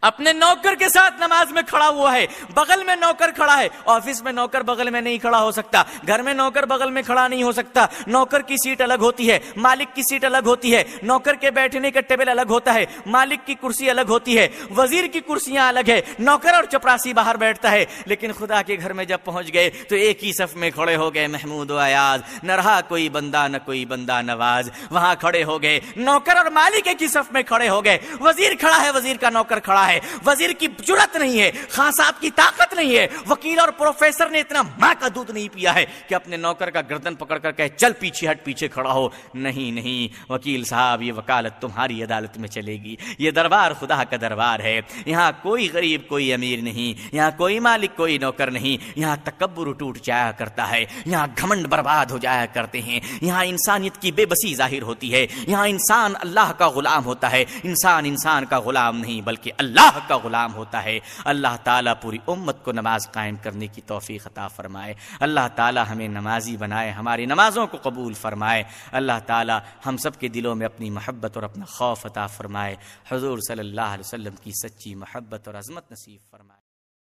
اپنے نوکر کے ساتھ نماز میں کھڑا ہوا ہے، بغل میں نوکر کھڑا ہے، آفس میں نوکر بغل میں نہیں کھڑا ہو سکتا، گھر میں نوکر بغل میں کھڑا نہیں ہو سکتا، نوکر کی سیٹ الگ ہوتی ہے، مالک کی سیٹ الگ ہوتی ہے، نوکر کے بیٹھنے کا ٹیبل الگ ہوتا ہے، مالک کی کرسی الگ ہوتی ہے، وزیر کی کرسیاں الگ ہے نوکر اور چپراسی باہر بیٹھتا ہے، لیکن خدا کے گھر میں جب پہنچ گئے تو ایک ہی صف میں کھڑے ہو گئے، محمود و ایاز نہ رہا کوئی بندہ نہ کوئی بندہ نواز، وہاں کھڑے ہو گئے، نوکر اور مالک ایک ہی صف میں کھڑے ہو گئے، وزیر کھڑا ہے، وزیر کا نوکر کھڑا کھڑا ہے۔ وزیر کی جرت نہیں ہے، خان صاحب کی طاقت نہیں ہے۔ وکیل اور پروفیسر نے اتنا ماں کا دودھ نہیں پیا ہے کہ اپنے نوکر کا گردن پکڑ کر کہ چل پیچھے ہٹ، پیچھے کھڑا ہو۔ نہیں نہیں، وکیل صاحب، یہ وکالت تمہاری عدالت میں چلے گی۔ یہ دربار خدا کا دربار ہے۔ یہاں کوئی غریب، کوئی امیر نہیں۔ یہاں کوئی مالک، کوئی نوکر نہیں۔ یہاں تکبر ٹوٹ جایا کرتا ہے۔ یہاں گھمنڈ برباد ہو جایا کرتے ہیں۔ یہاں انسانیت کی بے بسی ظاہر ہوتی ہے۔ یہاں انسان اللہ کا غلام ہوتا ہے۔ انسان انسان کا غلام نہیں، بلکہ اللہ کا غلام ہوتا ہے۔ اللہ تعالیٰ پوری امت کو نماز قائم کرنے کی توفیق عطا فرمائے۔ اللہ تعالیٰ ہمیں نمازی بنائے ہماری نمازوں کو قبول فرمائے۔ اللہ تعالیٰ ہم سب کے دلوں میں اپنی محبت اور اپنا خوف عطا فرمائے۔ حضور صلی اللہ علیہ وسلم کی سچی محبت اور عظمت نصیب فرمائے۔